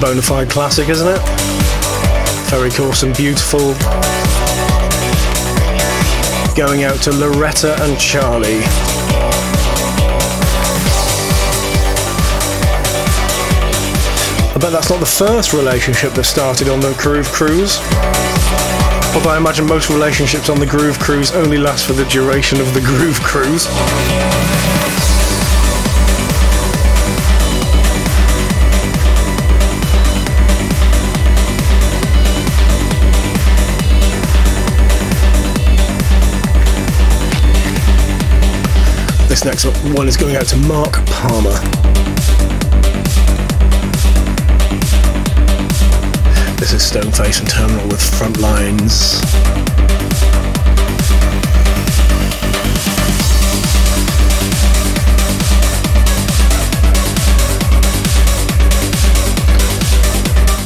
bona fide classic, isn't it? Ferry Corsten and beautiful. Going out to Loretta and Charlie. I bet that's not the first relationship that started on the Groove Cruise. Although I imagine most relationships on the Groove Cruise only last for the duration of the Groove Cruise. This next one is going out to Mark Palmer. This is Stoneface and Terminal with Frontlines.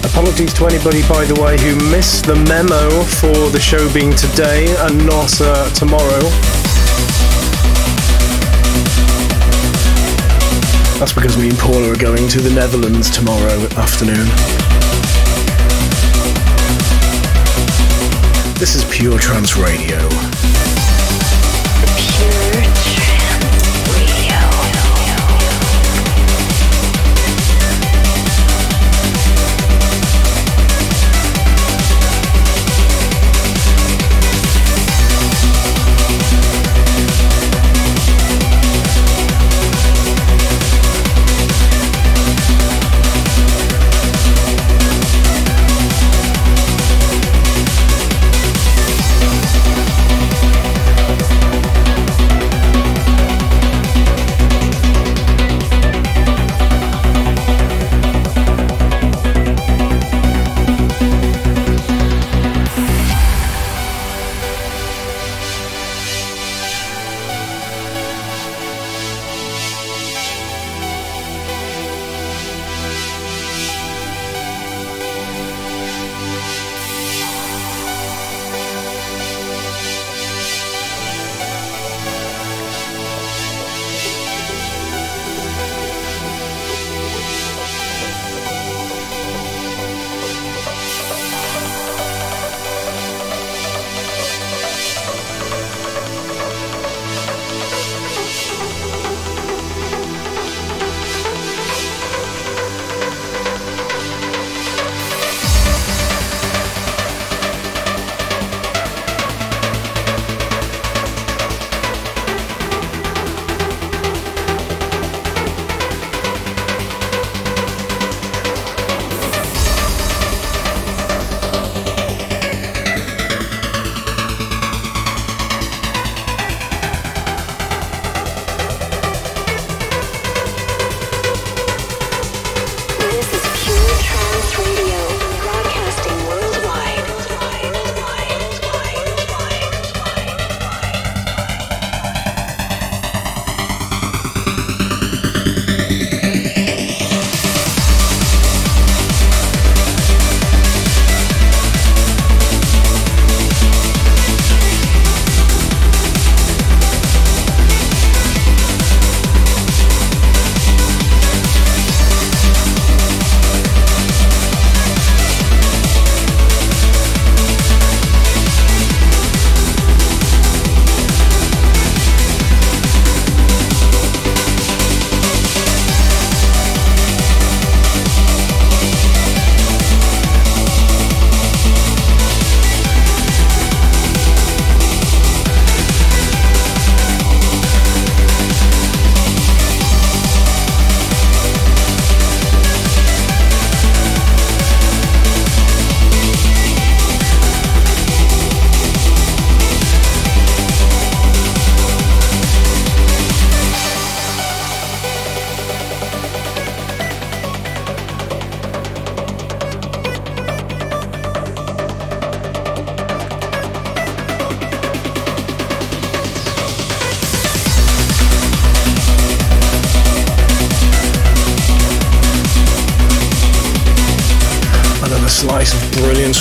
Apologies to anybody, by the way, who missed the memo for the show being today and not uh, tomorrow. That's because me and Paula are going to the Netherlands tomorrow afternoon. This is Pure Trance Radio.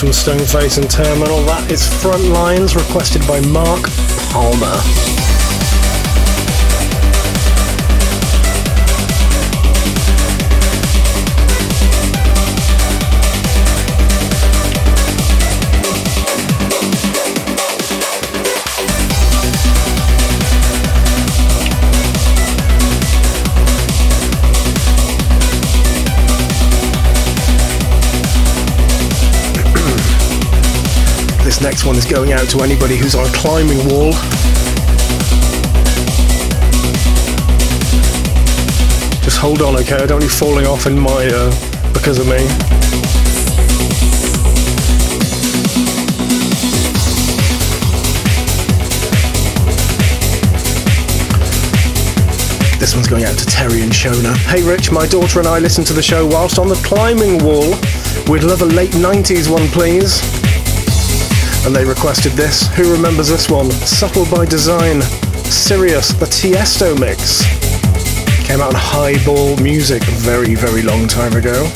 From Stoneface and Terminal. That is Frontlines, requested by Mark Palmer. One is going out to anybody who's on a climbing wall. Just hold on, okay? I don't need falling off in my uh, because of me. This one's going out to Terry and Shona. Hey Rich, my daughter and I listen to the show whilst on the climbing wall. We'd love a late 90s one, please. And they requested this. Who remembers this one? Subtle by Design. Sirius, the Tiesto mix. Came out on Highball Music a very, very long time ago.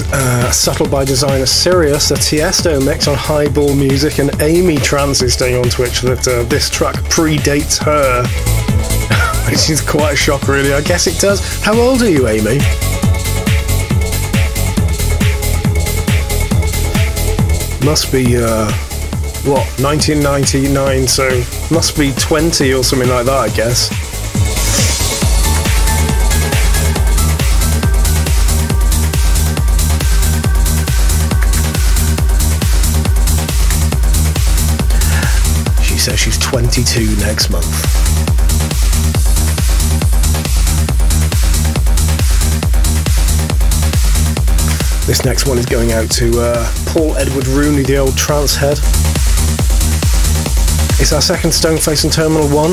Is uh, Subtle by Designer Sirius, the Tiesto mix on Highball Music, and Amy Trans is saying on Twitch that uh, this track predates her. Which is quite a shock, really. I guess it does. How old are you, Amy? Must be, uh, what, 1999, so must be 20 or something like that, I guess. 22 next month. This next one is going out to uh, Paul Edward Rooney, the old trance head. It's our second Stoneface and Terminal 1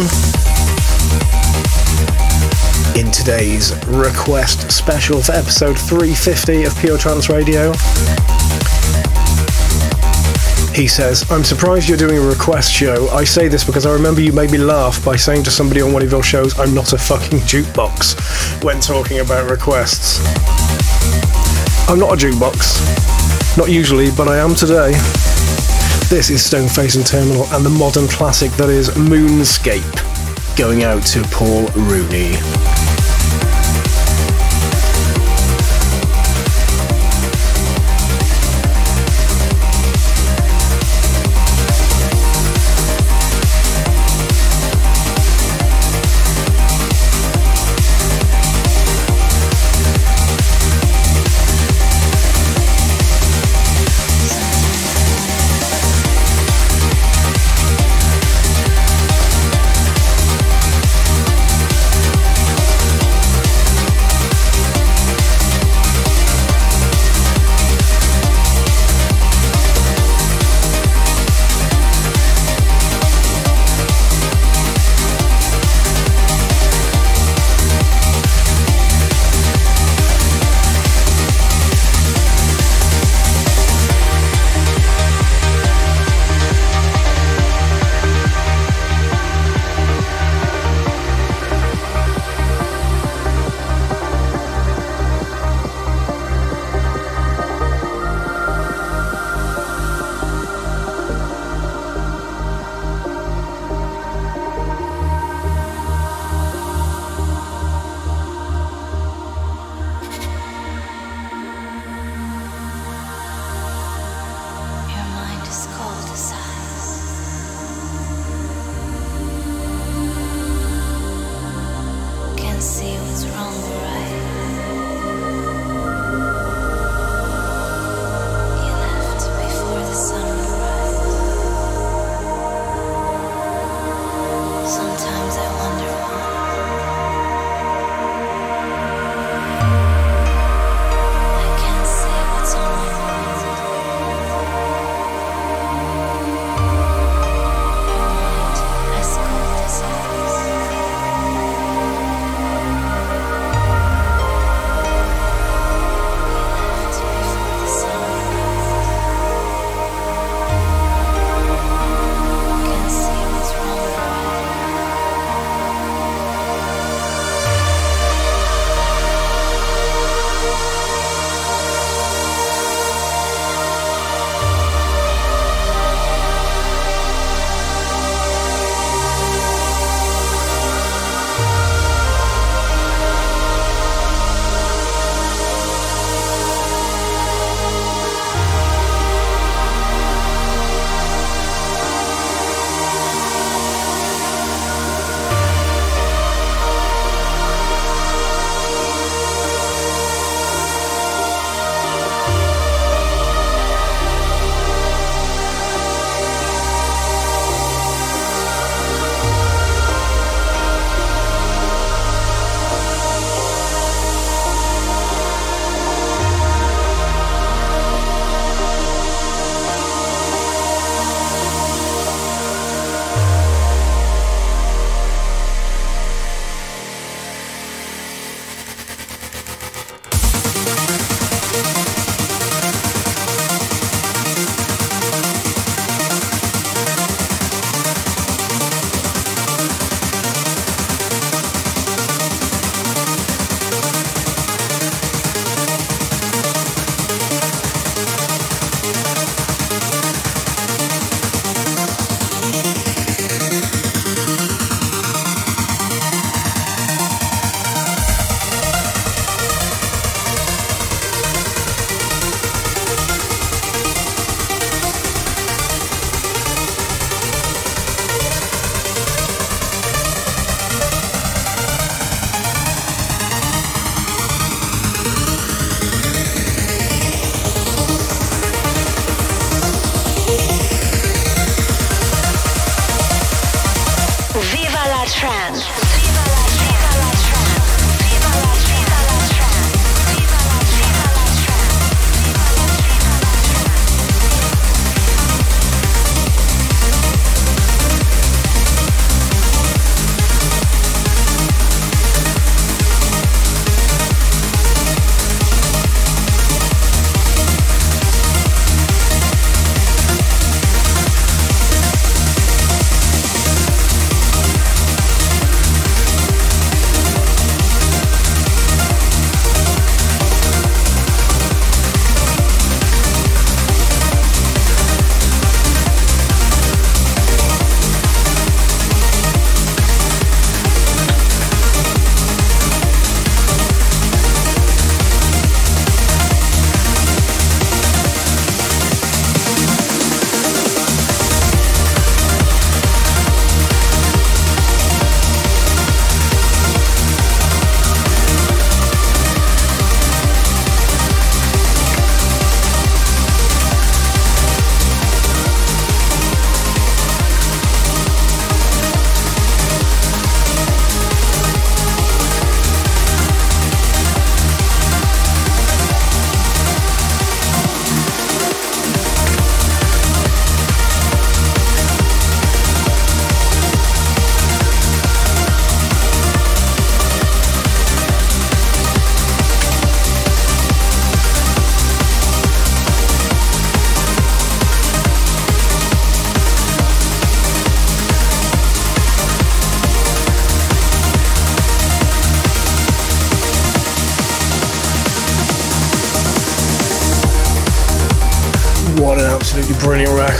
in today's request special for episode 350 of Pure Trance Radio. He says, I'm surprised you're doing a request show. I say this because I remember you made me laugh by saying to somebody on one of your shows, I'm not a fucking jukebox, when talking about requests. I'm not a jukebox. Not usually, but I am today. This is Stoneface and Terminal and the modern classic that is Moonscape, going out to Paul Rooney.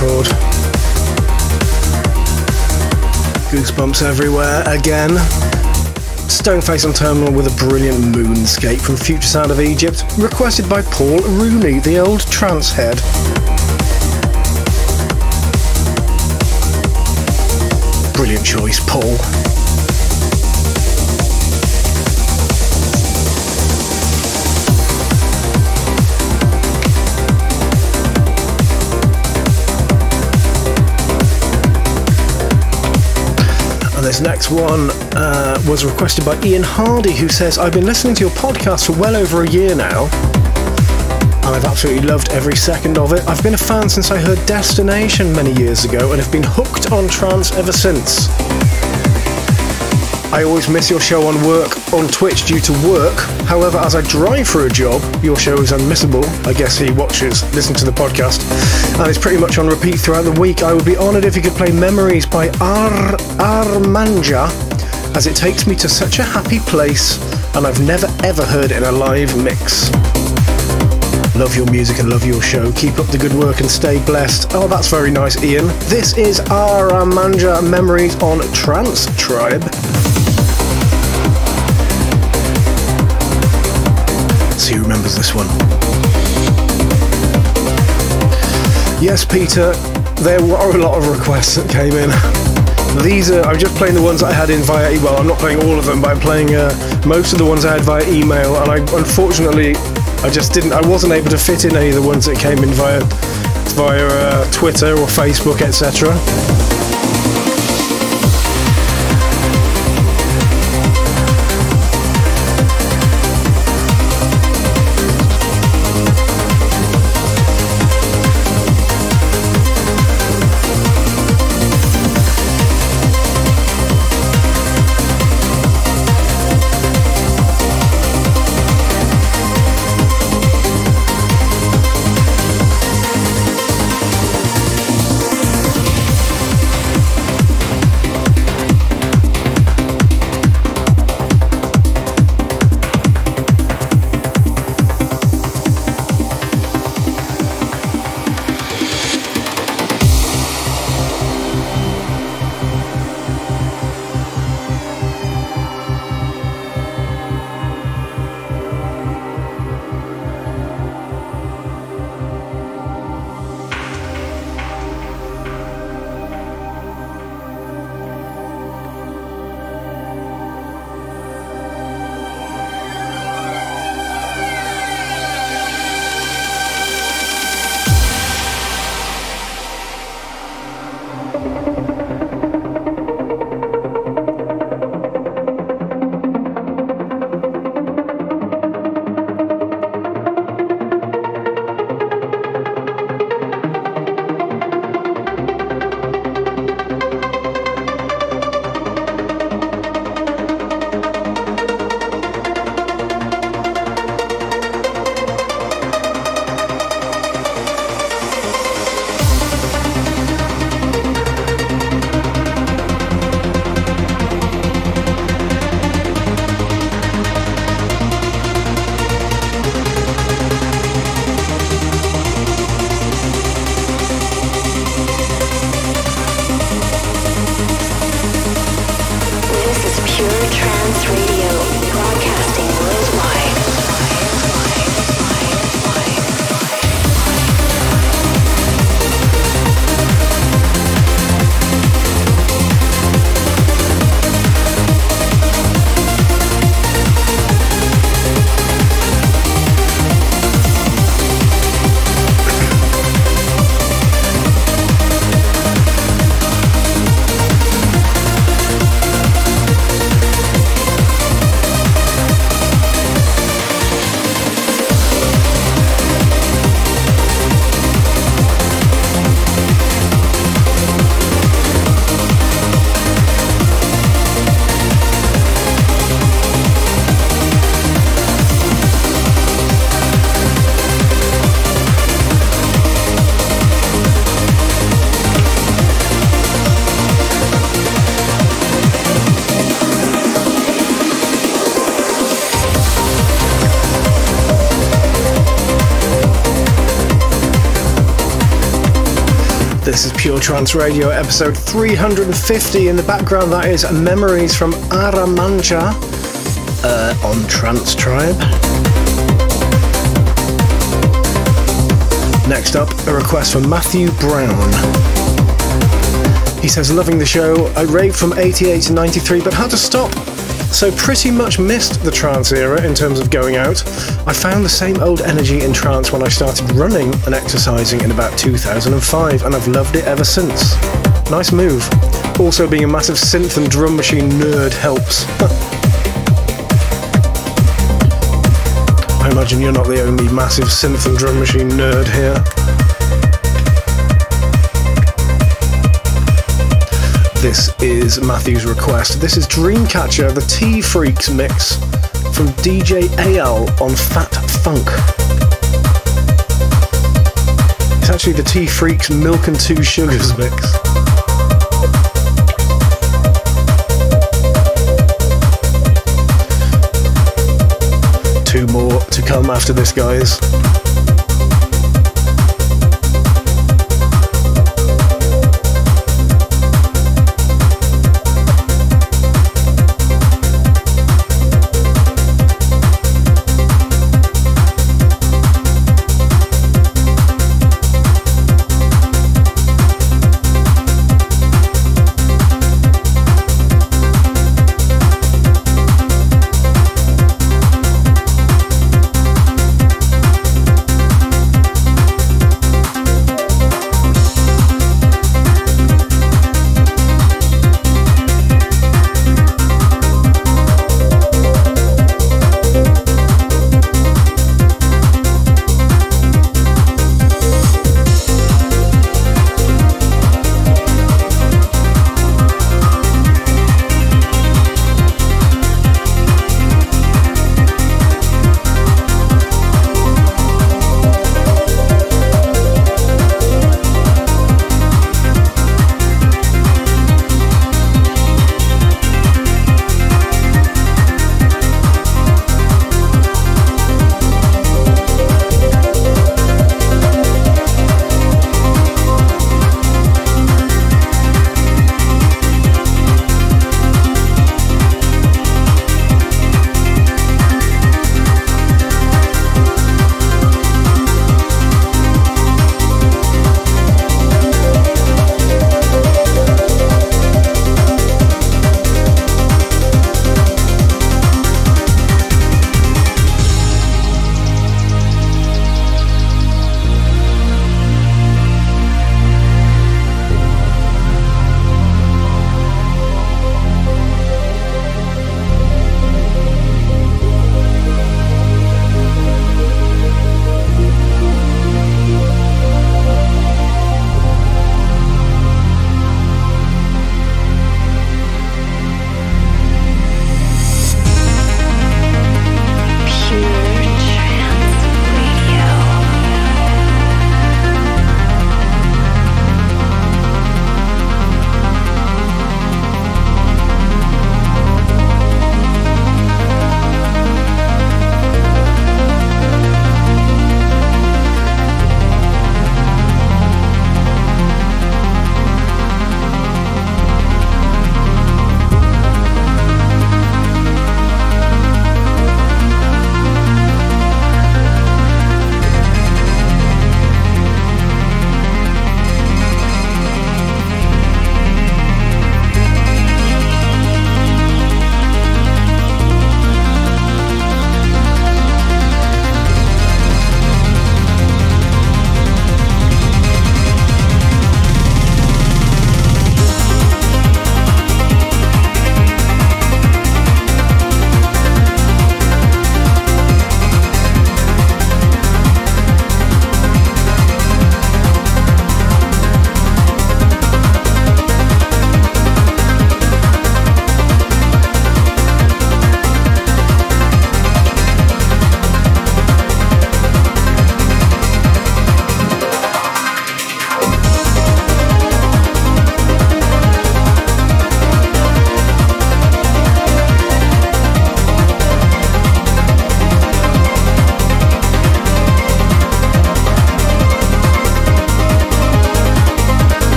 Record. Goosebumps everywhere again. Stoneface on Terminal with a brilliant moonscape from Future Sound of Egypt, requested by Paul Rooney, the old trance head. Brilliant choice, Paul. Next one uh, was requested by Ian Hardy, who says, I've been listening to your podcast for well over a year now. And I've absolutely loved every second of it. I've been a fan since I heard Destination many years ago and have been hooked on trance ever since. I always miss your show on work on Twitch due to work. However, as I drive for a job, your show is unmissable. I guess he watches, listen to the podcast, and it's pretty much on repeat throughout the week. I would be honoured if you could play Memories by Ar Armanja, as it takes me to such a happy place, and I've never ever heard it in a live mix. Love your music and love your show. Keep up the good work and stay blessed. Oh, that's very nice, Ian. This is Aramanja Memories on Trance Tribe. Who remembers this one. Yes, Peter, there were a lot of requests that came in. These are, I'm just playing the ones I had in via, well, I'm not playing all of them, but I'm playing uh, most of the ones I had via email, and I, unfortunately, I just didn't, I wasn't able to fit in any of the ones that came in via, via uh, Twitter or Facebook, etc. Trance Radio, episode 350. In the background, that is Memories from Aramanja uh, on Trance Tribe. Next up, a request from Matthew Brown. He says, Loving the show. I raved from 88 to 93, but had to stop. So, pretty much missed the trance era in terms of going out. I found the same old energy in trance when I started running and exercising in about 2005, and I've loved it ever since. Nice move. Also, being a massive synth and drum machine nerd helps. I imagine you're not the only massive synth and drum machine nerd here. This is Matthew's request. This is Dreamcatcher, the T Freaks mix from DJ AL on Fat Funk. It's actually the T Freaks Milk and Two Sugars mix. Two more to come after this, guys.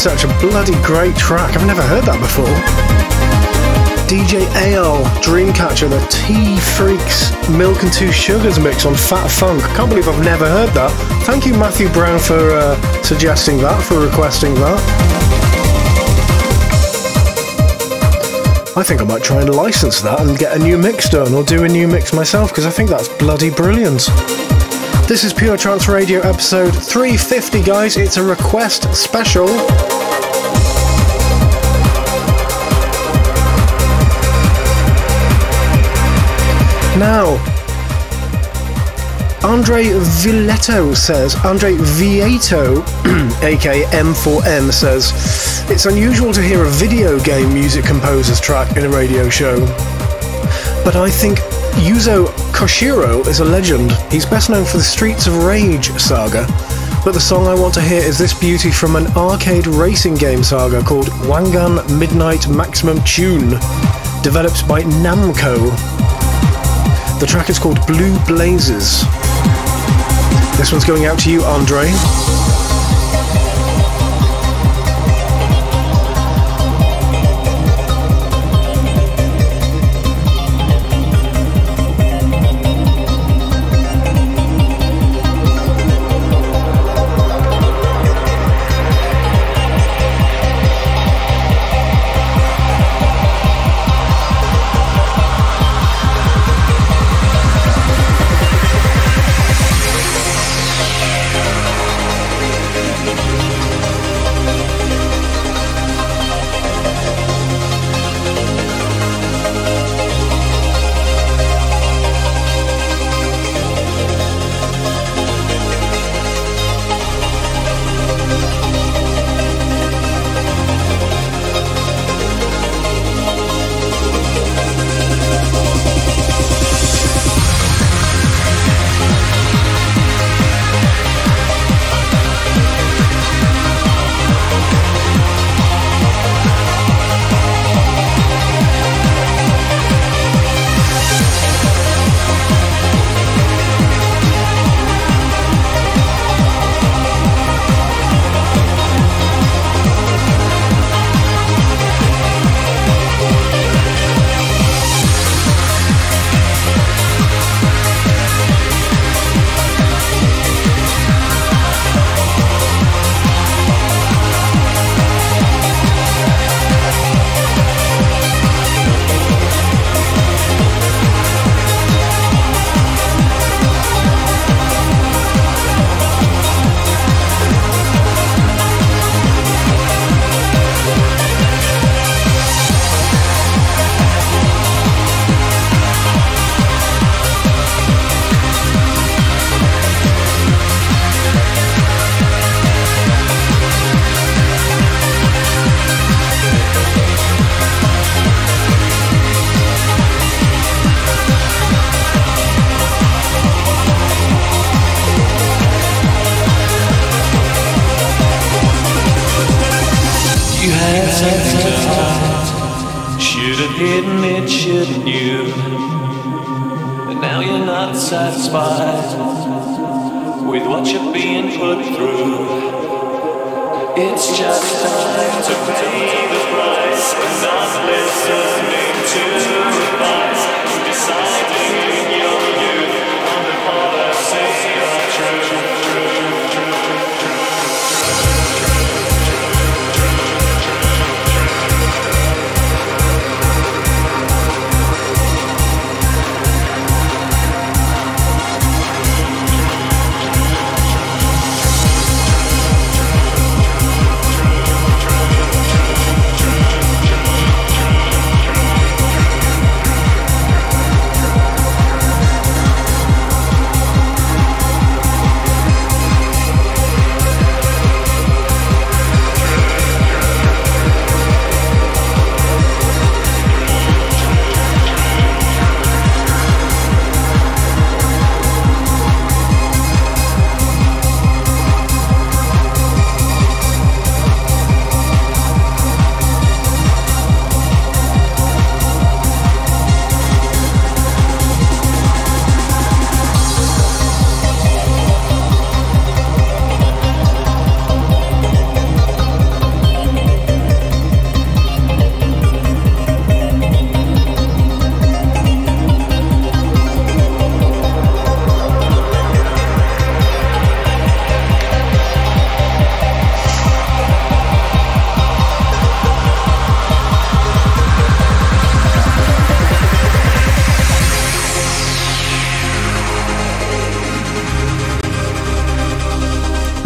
Such a bloody great track. I've never heard that before. DJ AL, Dreamcatcher, the T Freaks Milk and Two Sugars mix on Fat Funk. Can't believe I've never heard that. Thank you, Matthew Brown, for uh, suggesting that, for requesting that. I think I might try and license that and get a new mix done, or do a new mix myself, because I think that's bloody brilliant. This is Pure Trance Radio episode 350, guys. It's a request special. Now, Andre Villetto says, Andre Vieto, aka M4M, says, it's unusual to hear a video game music composer's track in a radio show. But I think Yuzo Koshiro is a legend. He's best known for the Streets of Rage saga. But the song I want to hear is this beauty from an arcade racing game saga called Wangan Midnight Maximum Tune, developed by Namco. The track is called Blue Blazes. This one's going out to you, Andre. Satisfied with what you're being put through. It's just time to pay the price and not listening to advice.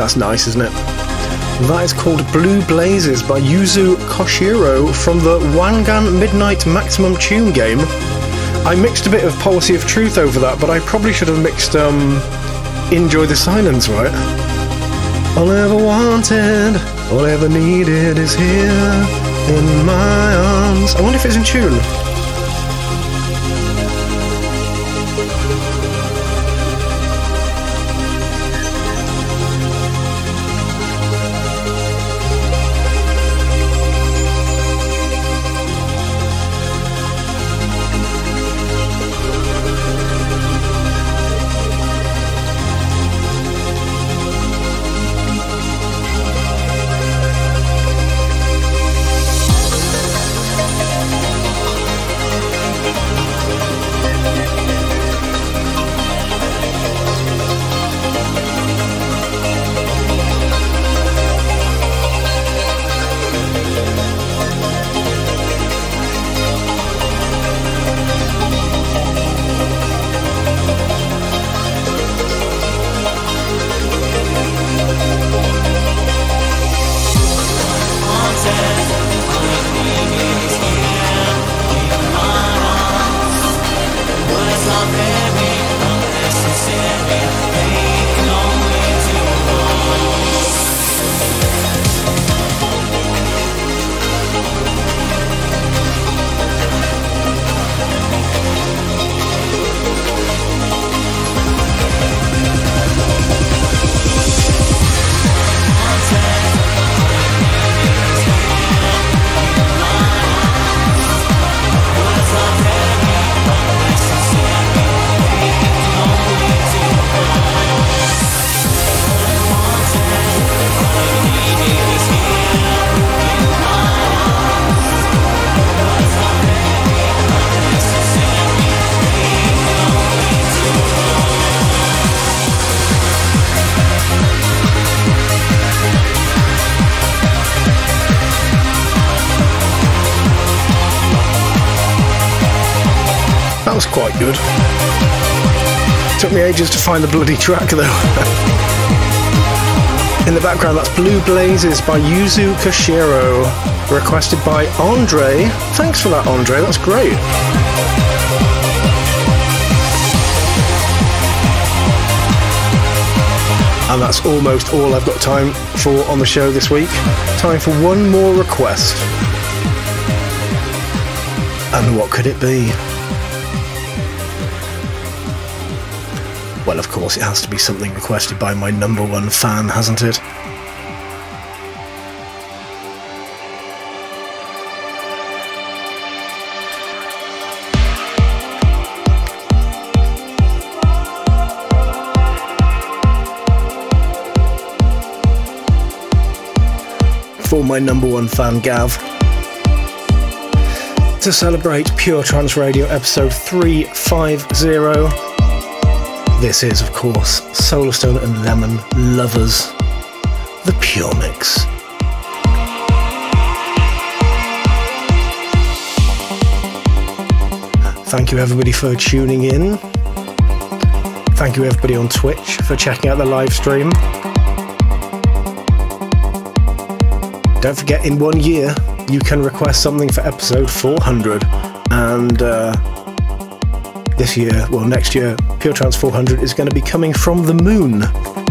That's nice, isn't it? That is called Blue Blazes by Yuzo Koshiro from the Wangan Midnight Maximum Tune game. I mixed a bit of Policy of Truth over that, but I probably should have mixed um, Enjoy the Silence, right? All I ever wanted, all I ever needed is here in my arms. I wonder if it's in tune. That was quite good. Took me ages to find the bloody track though. In the background, that's Blue Blazes by Yuzo Koshiro, requested by Andre. Thanks for that, Andre. That's great. And that's almost all I've got time for on the show this week. Time for one more request. And what could it be? Well, of course, it has to be something requested by my number one fan, hasn't it? For my number one fan, Gav. To celebrate Pure Trance Radio episode 350. This is, of course, Solarstone and Lemon Lovers, the Pure Mix. Thank you, everybody, for tuning in. Thank you, everybody on Twitch, for checking out the live stream. Don't forget, in one year, you can request something for episode 400. And uh, this year, well, next year, Pure Trance 400 is going to be coming from the moon.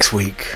Next week.